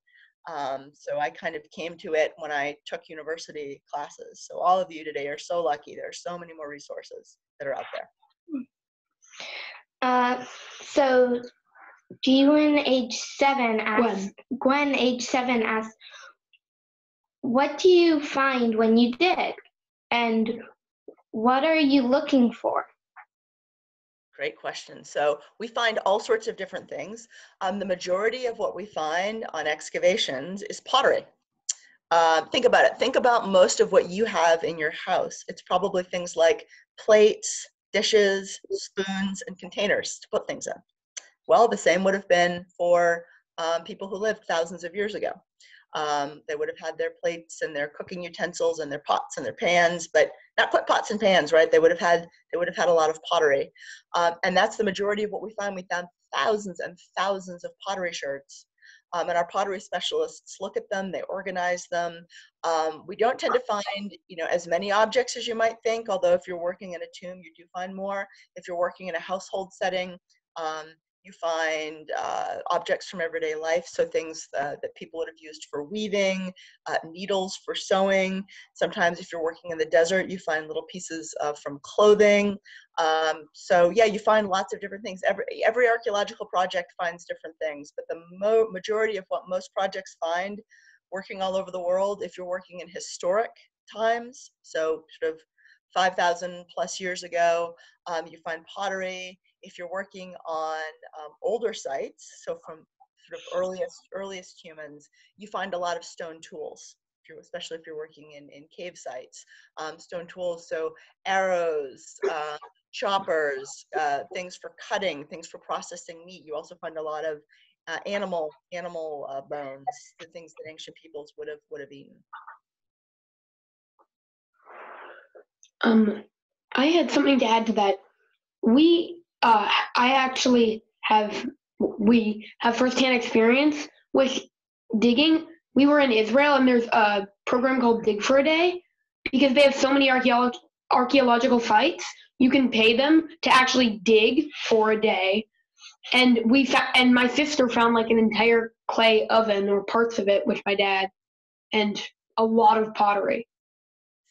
Um, so I kind of came to it when I took university classes. So all of you today are so lucky. There are so many more resources that are out there. Uh, so Gwen, age seven, asked, Gwen. Gwen, age seven, asked, What do you find when you dig? And what are you looking for? Great question. So we find all sorts of different things. Um, the majority of what we find on excavations is pottery. Uh, think about it. Think about most of what you have in your house. It's probably things like plates, dishes, spoons, and containers to put things in. Well, the same would have been for um, people who lived thousands of years ago. Um, they would have had their plates and their cooking utensils and their pots and their pans, but not put pots and pans, right? They would have had they would have had a lot of pottery, um, and that's the majority of what we found. We found thousands and thousands of pottery sherds, um, and our pottery specialists look at them. They organize them. Um, we don't tend to find you know as many objects as you might think. Although if you're working in a tomb, you do find more. If you're working in a household setting, um, you find uh, objects from everyday life, so things uh, that people would have used for weaving, uh, needles for sewing. Sometimes, if you're working in the desert, you find little pieces from clothing. Um, so, yeah, you find lots of different things. Every, every archaeological project finds different things, but the mo- majority of what most projects find working all over the world, if you're working in historic times, so sort of 5,000 plus years ago, um, you find pottery if you're working on um, older sites, so from sort of earliest earliest humans, you find a lot of stone tools. If especially if you're working in, in cave sites, um, stone tools. So arrows, uh, choppers, uh, things for cutting, things for processing meat. You also find a lot of uh, animal animal uh, bones, the things that ancient peoples would have would have eaten. Um, I had something to add to that. We uh, I actually have we have firsthand experience with digging. We were in Israel, and there's a program called Dig for a Day because they have so many archeolo- archaeological sites. You can pay them to actually dig for a day, and we fa- and my sister found like an entire clay oven or parts of it with my dad, and a lot of pottery.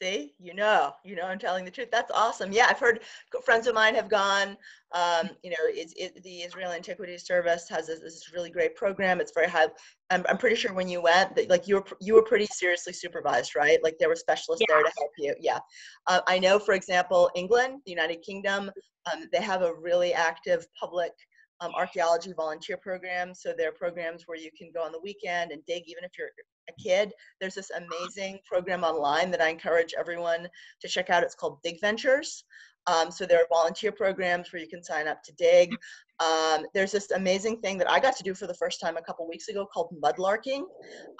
See, you know, you know, I'm telling the truth. That's awesome. Yeah, I've heard friends of mine have gone. Um, you know, it, it, the Israel Antiquities Service has this, this, really great program. It's very high. I'm, I'm pretty sure when you went, that, like you were you were pretty seriously supervised, right? Like there were specialists yeah. there to help you. Yeah, uh, I know. For example, England, the United Kingdom, um, they have a really active public um, archaeology volunteer program. So there are programs where you can go on the weekend and dig, even if you're a kid. There's this amazing program online that I encourage everyone to check out. It's called DigVentures. Um, so there are volunteer programs where you can sign up to dig. Um, there's this amazing thing that I got to do for the first time a couple weeks ago called mudlarking.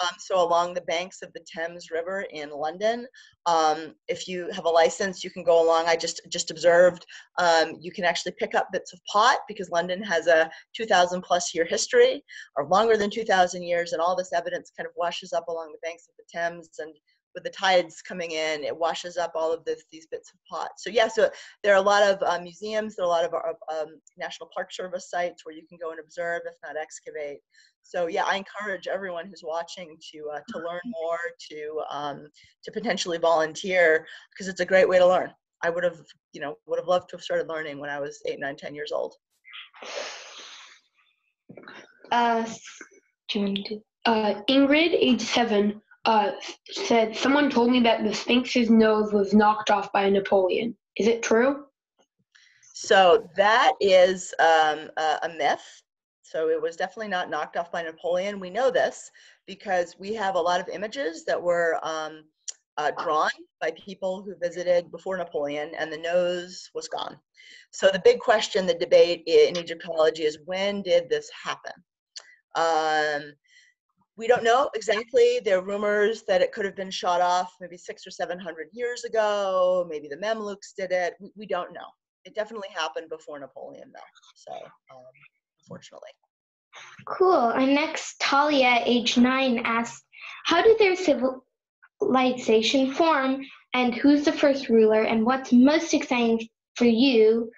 Um, so along the banks of the Thames River in London, um, if you have a license, you can go along. I just just observed. Um, you can actually pick up bits of pot because London has a 2,000 plus year history, or longer than 2,000 years, and all this evidence kind of washes up along the banks of the Thames and with the tides coming in, it washes up all of this, these bits of pot. So yeah, so there are a lot of uh, museums, there are a lot of uh, um, National Park Service sites where you can go and observe, if not excavate. So yeah, I encourage everyone who's watching to uh, to learn more, to um, to potentially volunteer, because it's a great way to learn. I would have, you know, would have loved to have started learning when I was eight, nine, ten years old. Uh, uh, Ingrid, age seven, uh, said someone told me that the Sphinx's nose was knocked off by Napoleon. Is it true? So that is um, a, a myth. So it was definitely not knocked off by Napoleon. We know this because we have a lot of images that were um, uh, drawn by people who visited before Napoleon, and the nose was gone. So the big question, the debate in Egyptology is when did this happen? Um, we don't know exactly. There are rumors that it could have been shot off maybe six or seven hundred years ago. Maybe the Mamluks did it. We, we don't know. It definitely happened before Napoleon, though. So, um, unfortunately. Cool. Our next, Talia, age nine, asked, "How did their civilization form, and who's the first ruler, and what's most exciting for you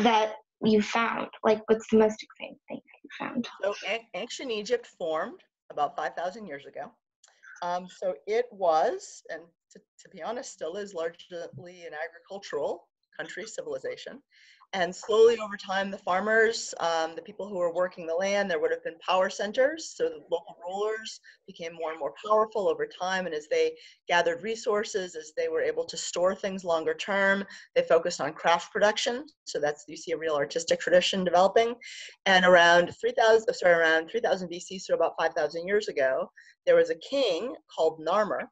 that you found? Like, what's the most exciting thing that you found?" So, an- ancient Egypt formed about 5,000 years ago. Um, so, it was, and to, to be honest, still is largely an agricultural country civilization. And slowly over time, the farmers, um, the people who were working the land, there would have been power centers. So the local rulers became more and more powerful over time. And as they gathered resources, as they were able to store things longer term, they focused on craft production. So that's, you see a real artistic tradition developing. And around 3000, sorry, around 3000 BC, so about 5,000 years ago, there was a king called Narmer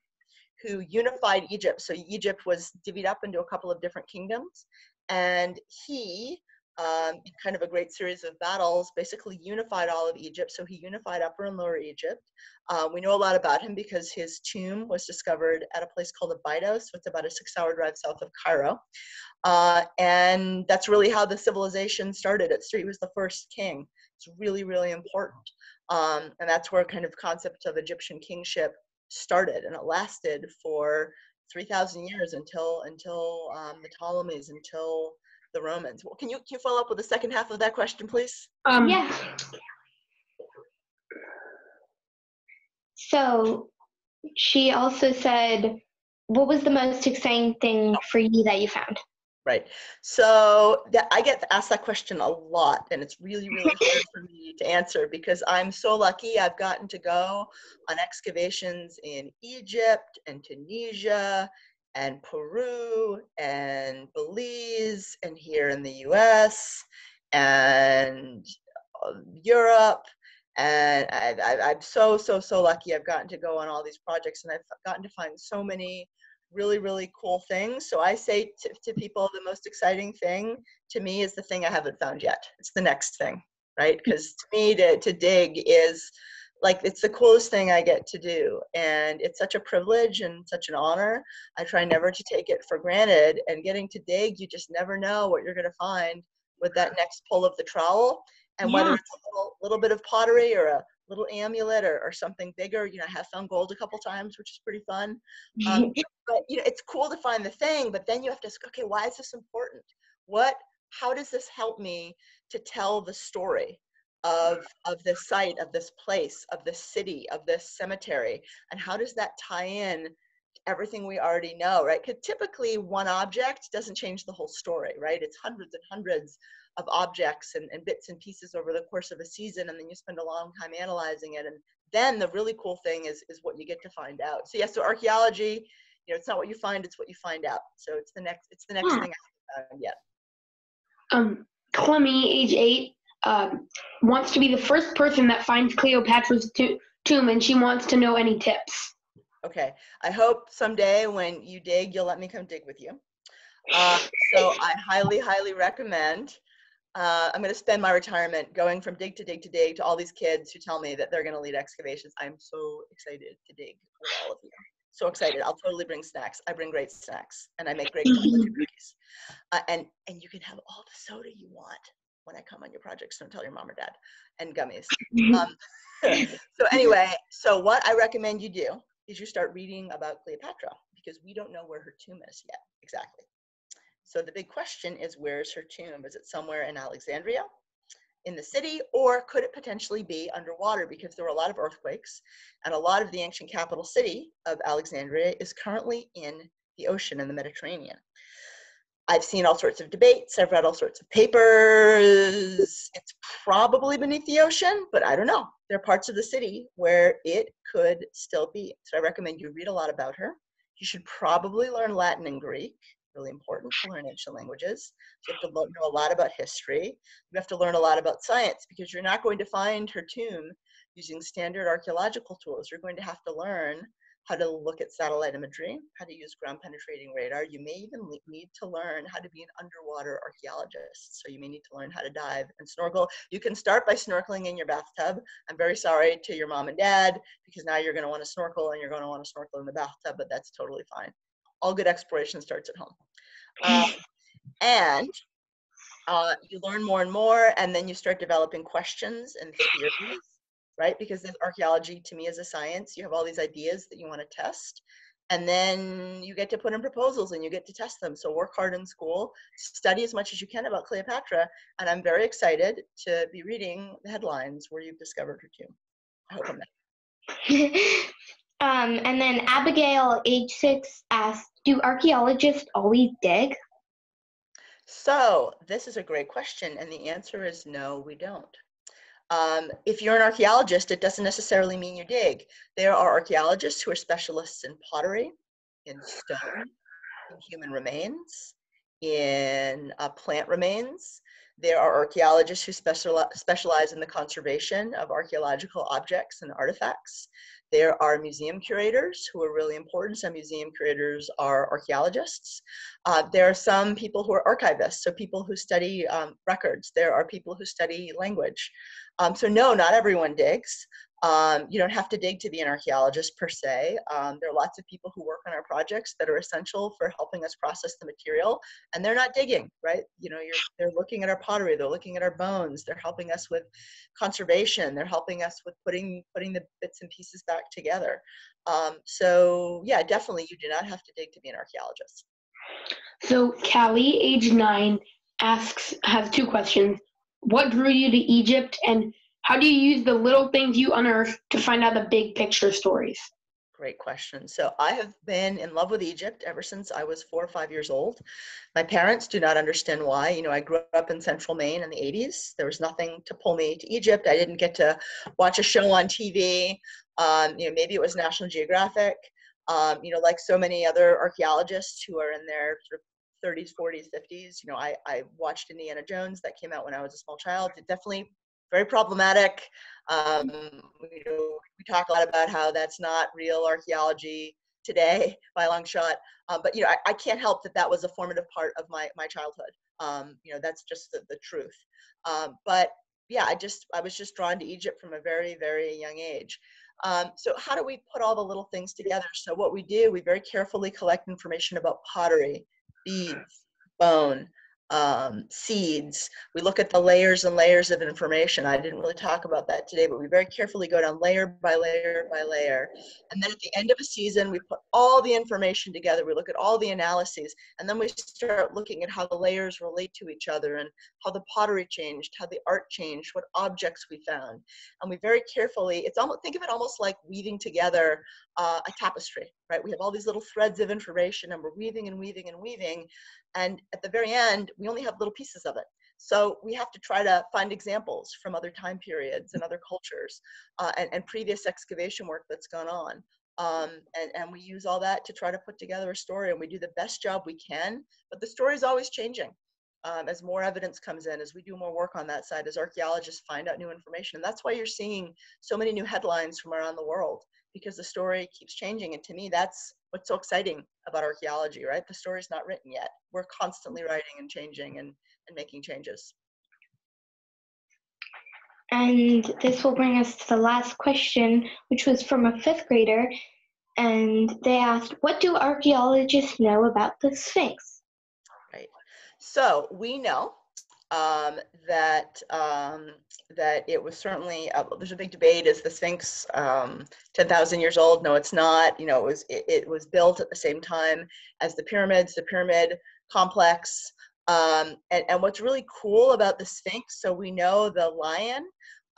who unified Egypt. So Egypt was divvied up into a couple of different kingdoms and he um, in kind of a great series of battles, basically unified all of Egypt. So he unified Upper and Lower Egypt. Uh, we know a lot about him because his tomb was discovered at a place called Abydos, it's about a six-hour drive south of Cairo. Uh, and that's really how the civilization started. It's, was the first king. It's really, really important. Um, and that's where kind of concept of Egyptian kingship started, and it lasted for 3,000 years until until um, the Ptolemies, until the Romans. Well, can you can you follow up with the second half of that question, please? Um, Yeah. So she also said, what was the most exciting thing for you that you found? Right. So that I get asked that question a lot, and it's really, really hard for me to answer because I'm so lucky. I've gotten to go on excavations in Egypt and Tunisia and Peru and Belize and here in the U.S. and uh, Europe. And I, I, I'm so, so, so lucky. I've gotten to go on all these projects, and I've gotten to find so many really, really cool things. So I say to, to people, the most exciting thing to me is the thing I haven't found yet. It's the next thing, right? Mm. Because to me, to, to dig is like it's the coolest thing I get to do. And it's such a privilege and such an honor. I try never to take it for granted. And getting to dig, you just never know what you're going to find with that next pull of the trowel. And whether it's a little, little bit of pottery or a little amulet or, or something bigger, you know, I have found gold a couple times, which is pretty fun. Um, but you know, it's cool to find the thing, but then you have to ask, okay, why is this important? What, how does this help me to tell the story of of this site, of this place, of this city, of this cemetery, and how does that tie in everything we already know, right? Because typically one object doesn't change the whole story, right? It's hundreds and hundreds of objects and, and bits and pieces over the course of a season, and then you spend a long time analyzing it, and then the really cool thing is is what you get to find out. So yes, so archaeology you know, it's not what you find, it's what you find out. So it's the next, it's the next thing I haven't found yet. um, Clemmy, age eight, um, wants to be the first person that finds Cleopatra's to- tomb, and she wants to know any tips. Okay. I hope someday when you dig, you'll let me come dig with you. Uh, so I highly, highly recommend. Uh, I'm going to spend my retirement going from dig to dig to dig to all these kids who tell me that they're going to lead excavations. I'm so excited to dig with all of you. So excited! I'll totally bring snacks. I bring great snacks, and I make great cookies. Uh, and and you can have all the soda you want when I come on your projects. Don't tell your mom or dad. And gummies. Um, so anyway, so what I recommend you do is you start reading about Cleopatra because we don't know where her tomb is yet exactly. So the big question is where's her tomb? Is it somewhere in Alexandria, in the city, or could it potentially be underwater because there were a lot of earthquakes and a lot of the ancient capital city of Alexandria is currently in the ocean in the Mediterranean. I've seen all sorts of debates. I've read all sorts of papers. It's probably beneath the ocean, but I don't know. There are parts of the city where it could still be. So I recommend you read a lot about her. You should probably learn Latin and Greek. Really important to learn ancient languages. You have to know a lot about history. You have to learn a lot about science because you're not going to find her tomb using standard archaeological tools. You're going to have to learn how to look at satellite imagery, how to use ground penetrating radar. You may even need to learn how to be an underwater archaeologist. So you may need to learn how to dive and snorkel. You can start by snorkeling in your bathtub. I'm very sorry to your mom and dad because now you're going to want to snorkel and you're going to want to snorkel in the bathtub, but that's totally fine. All good exploration starts at home. Um, and uh, you learn more and more, and then you start developing questions and theories right? Because archaeology to me is a science. You have all these ideas that you want to test, and then you get to put in proposals and you get to test them. So work hard in school, study as much as you can about Cleopatra, and I'm very excited to be reading the headlines where you've discovered her tomb. I hope I'm um, and then Abigail, age six, asked, "Do archaeologists always dig?" So this is a great question, and the answer is no, we don't. Um, if you're an archaeologist, it doesn't necessarily mean you dig. There are archaeologists who are specialists in pottery, in stone, in human remains, in uh, plant remains. There are archaeologists who speciali- specialize in the conservation of archaeological objects and artifacts. There are museum curators who are really important. Some museum curators are archaeologists. Uh, there are some people who are archivists, so people who study um, records. There are people who study language. Um, so no, not everyone digs. Um, you don't have to dig to be an archaeologist per se. Um, there are lots of people who work on our projects that are essential for helping us process the material, and they're not digging, right? You know, they're looking at our pottery, they're looking at our bones, they're helping us with conservation, they're helping us with putting putting the bits and pieces back together. Um, so yeah, definitely, you do not have to dig to be an archaeologist. So Callie, age nine, asks has two questions. What drew you to Egypt, and how do you use the little things you unearth to find out the big picture stories? Great question. So I have been in love with Egypt ever since I was four or five years old. My parents do not understand why. You know, I grew up in central Maine in the 80s. There was nothing to pull me to Egypt. I didn't get to watch a show on TV. Um, you know, maybe it was National Geographic. Um, you know, like so many other archaeologists who are in their sort of 30s, 40s, 50s. You know, I, I watched Indiana Jones that came out when I was a small child. It definitely very problematic. Um, we talk a lot about how that's not real archaeology today by a long shot. Um, but you know, I, I, can't help that that was a formative part of my my childhood. Um, you know, that's just the, the truth. Um, but yeah, I just I was just drawn to Egypt from a very very young age. Um, so how do we put all the little things together? So what we do, we very carefully collect information about pottery, beads, bone, um, seeds. We look at the layers and layers of information. I didn't really talk about that today, but we very carefully go down layer by layer by layer. And then at the end of a season, we put all the information together. We look at all the analyses, and then we start looking at how the layers relate to each other and how the pottery changed, how the art changed, what objects we found. And we very carefully, it's almost, think of it almost like weaving together uh, a tapestry, right? We have all these little threads of information and we're weaving and weaving and weaving and at the very end, we only have little pieces of it. So we have to try to find examples from other time periods and other cultures uh, and, and, previous excavation work that's gone on. Um, and, and we use all that to try to put together a story and we do the best job we can, but the story is always changing. Um, as more evidence comes in, as we do more work on that side, as archaeologists find out new information. And that's why you're seeing so many new headlines from around the world because the story keeps changing. And to me, that's what's so exciting about archaeology, right? The story's not written yet. We're constantly writing and changing and, and making changes. And this will bring us to the last question, which was from a fifth grader. And they asked, What do archaeologists know about the Sphinx? So we know um, that um, that it was certainly uh, there's a big debate is the Sphinx um, 10,000 years old? No, it's not. You know, it was it, it, was built at the same time as the pyramids, the pyramid complex. Um, and, and what's really cool about the Sphinx, so we know the lion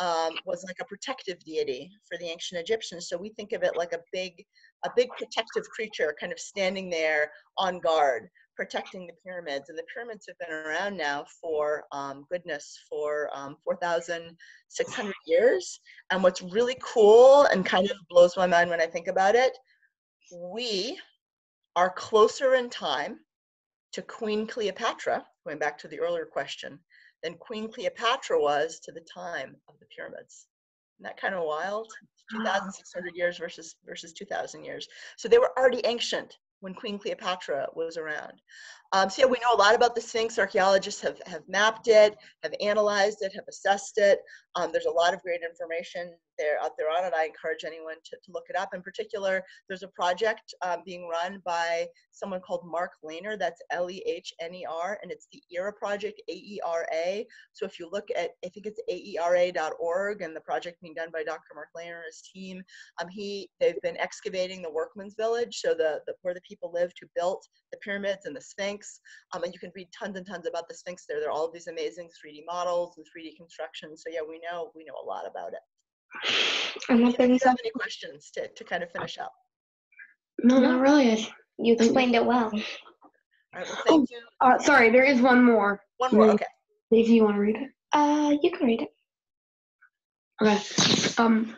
um, was like a protective deity for the ancient Egyptians. So we think of it like a big a big protective creature kind of standing there on guard protecting the pyramids. And the pyramids have been around now for um, goodness for um, 4,600 years. And what's really cool and kind of blows my mind when I think about it, we are closer in time to Queen Cleopatra, going back to the earlier question, than Queen Cleopatra was to the time of the pyramids. Isn't that kind of wild? 2,600 years versus versus 2,000 years. So they were already ancient when Queen Cleopatra was around. Um, so yeah, we know a lot about the Sphinx. Archaeologists have, have mapped it, have analyzed it, have assessed it. Um, there's a lot of great information there out there on it. I encourage anyone to, to look it up. In particular, there's a project um, being run by someone called Mark Lehner. That's L-E-H-N-E-R, and it's the AERA project, A-E-R-A. So if you look at, I think it's aera.org, and the project being done by Dr. Mark Lehner and his team. Um, he, they've been excavating the workman's village, so the, the where the people lived who built the pyramids and the Sphinx. Um, and you can read tons and tons about the Sphinx there. There are all of these amazing 3D models and 3D constructions. So yeah, we know we know a lot about it. I'm not Do you have any questions to, to kind of finish up? No, not really. You explained it well. All right, well, thank you. Uh, sorry, there is one more. One more, okay. If you want to read it. Uh, you can read it. Okay. Um,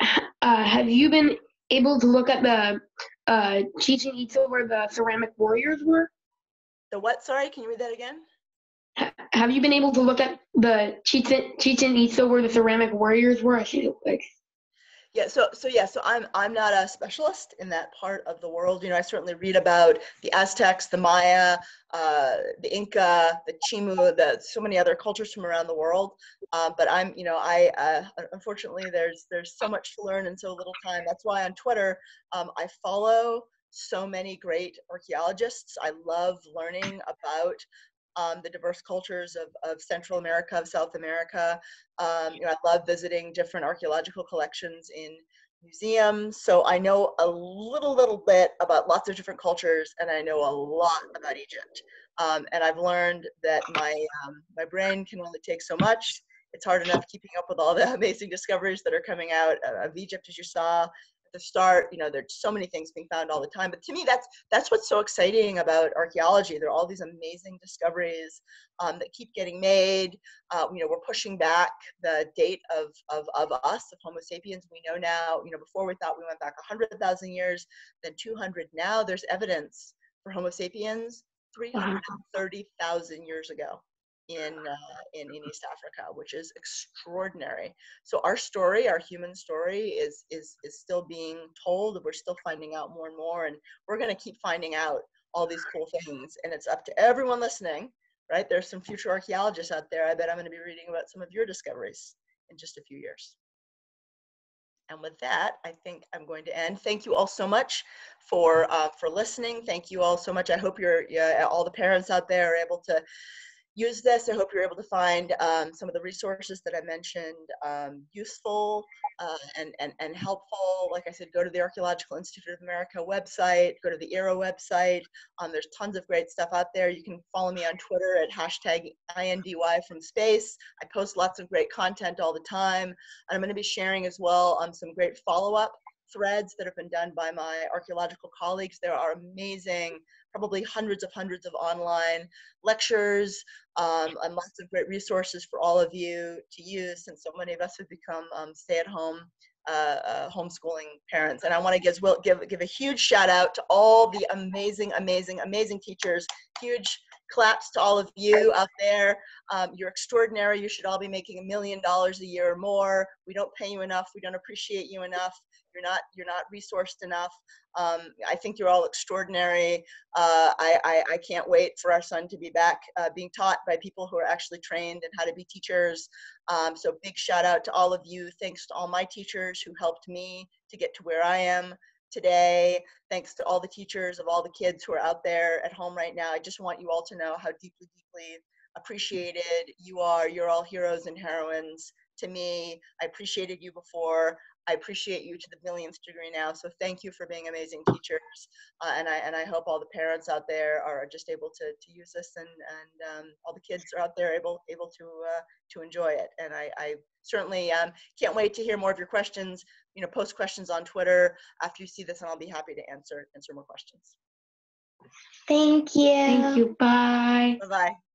uh, have you been able to look at the uh, Chichen Itza where the ceramic warriors were? The what, sorry, can you read that again? Ha- have you been able to look at the Chichen, Itza where the ceramic warriors were? I see it like Yeah, so so yeah, so I'm I'm not a specialist in that part of the world. You know, I certainly read about the Aztecs, the Maya, uh, the Inca, the Chimu, the so many other cultures from around the world. Um, but I'm, you know, I uh, unfortunately there's there's so much to learn in so little time. That's why on Twitter um, I follow so many great archaeologists. I love learning about um, the diverse cultures of, of Central America, of South America. Um, you know, I love visiting different archaeological collections in museums. So I know a little, little bit about lots of different cultures, and I know a lot about Egypt. Um, and I've learned that my um, my brain can only take so much. It's hard enough keeping up with all the amazing discoveries that are coming out of Egypt, as you saw the start. You know, there's so many things being found all the time. But to me, that's that's what's so exciting about archaeology. There are all these amazing discoveries um, that keep getting made. Uh, you know, we're pushing back the date of, of, of us, of Homo sapiens. We know now, you know, before we thought we went back 100,000 years, then 200. Now there's evidence for Homo sapiens 330,000 years ago in, uh, in, in East Africa, which is extraordinary. So our story, our human story is, is, is still being told. We're still finding out more and more, and we're going to keep finding out all these cool things. And it's up to everyone listening right? There's some future archaeologists out there. I bet I'm going to be reading about some of your discoveries in just a few years. And with that, I think I'm going to end. Thank you all so much for uh, for listening. Thank you all so much. I hope you're all the parents out there are able to use this. I hope you're able to find um, some of the resources that I mentioned um, useful uh, and, and, and helpful. Like I said, go to the Archaeological Institute of America website, go to the AERA website. Um, there's tons of great stuff out there. You can follow me on Twitter at hashtag INDY from space. I post lots of great content all the time. And I'm going to be sharing as well um, some great follow-up threads that have been done by my archaeological colleagues. There are amazing, probably hundreds of hundreds of online lectures um, and lots of great resources for all of you to use since so many of us have become um, stay-at-home uh, uh, homeschooling parents. And I want to give, give, give a huge shout out to all the amazing, amazing, amazing teachers. Huge claps to all of you out there. Um, you're extraordinary. You should all be making a million dollars a year or more. We don't pay you enough. We don't appreciate you enough. You're not you're not resourced enough. Um, I think you're all extraordinary. Uh, I, I, I can't wait for our son to be back uh, being taught by people who are actually trained in how to be teachers. Um, so big shout out to all of you. Thanks to all my teachers who helped me to get to where I am today. Thanks to all the teachers of all the kids who are out there at home right now. I just want you all to know how deeply, deeply appreciated you are. You're all heroes and heroines to me. I appreciated you before. I appreciate you to the millionth degree now. So thank you for being amazing teachers. Uh, and I and I hope all the parents out there are just able to, to use this and, and um, all the kids are out there able able to uh, to enjoy it. And I, I certainly um, can't wait to hear more of your questions. You know, post questions on Twitter after you see this, and I'll be happy to answer answer more questions. Thank you. thank you. Bye. Bye bye.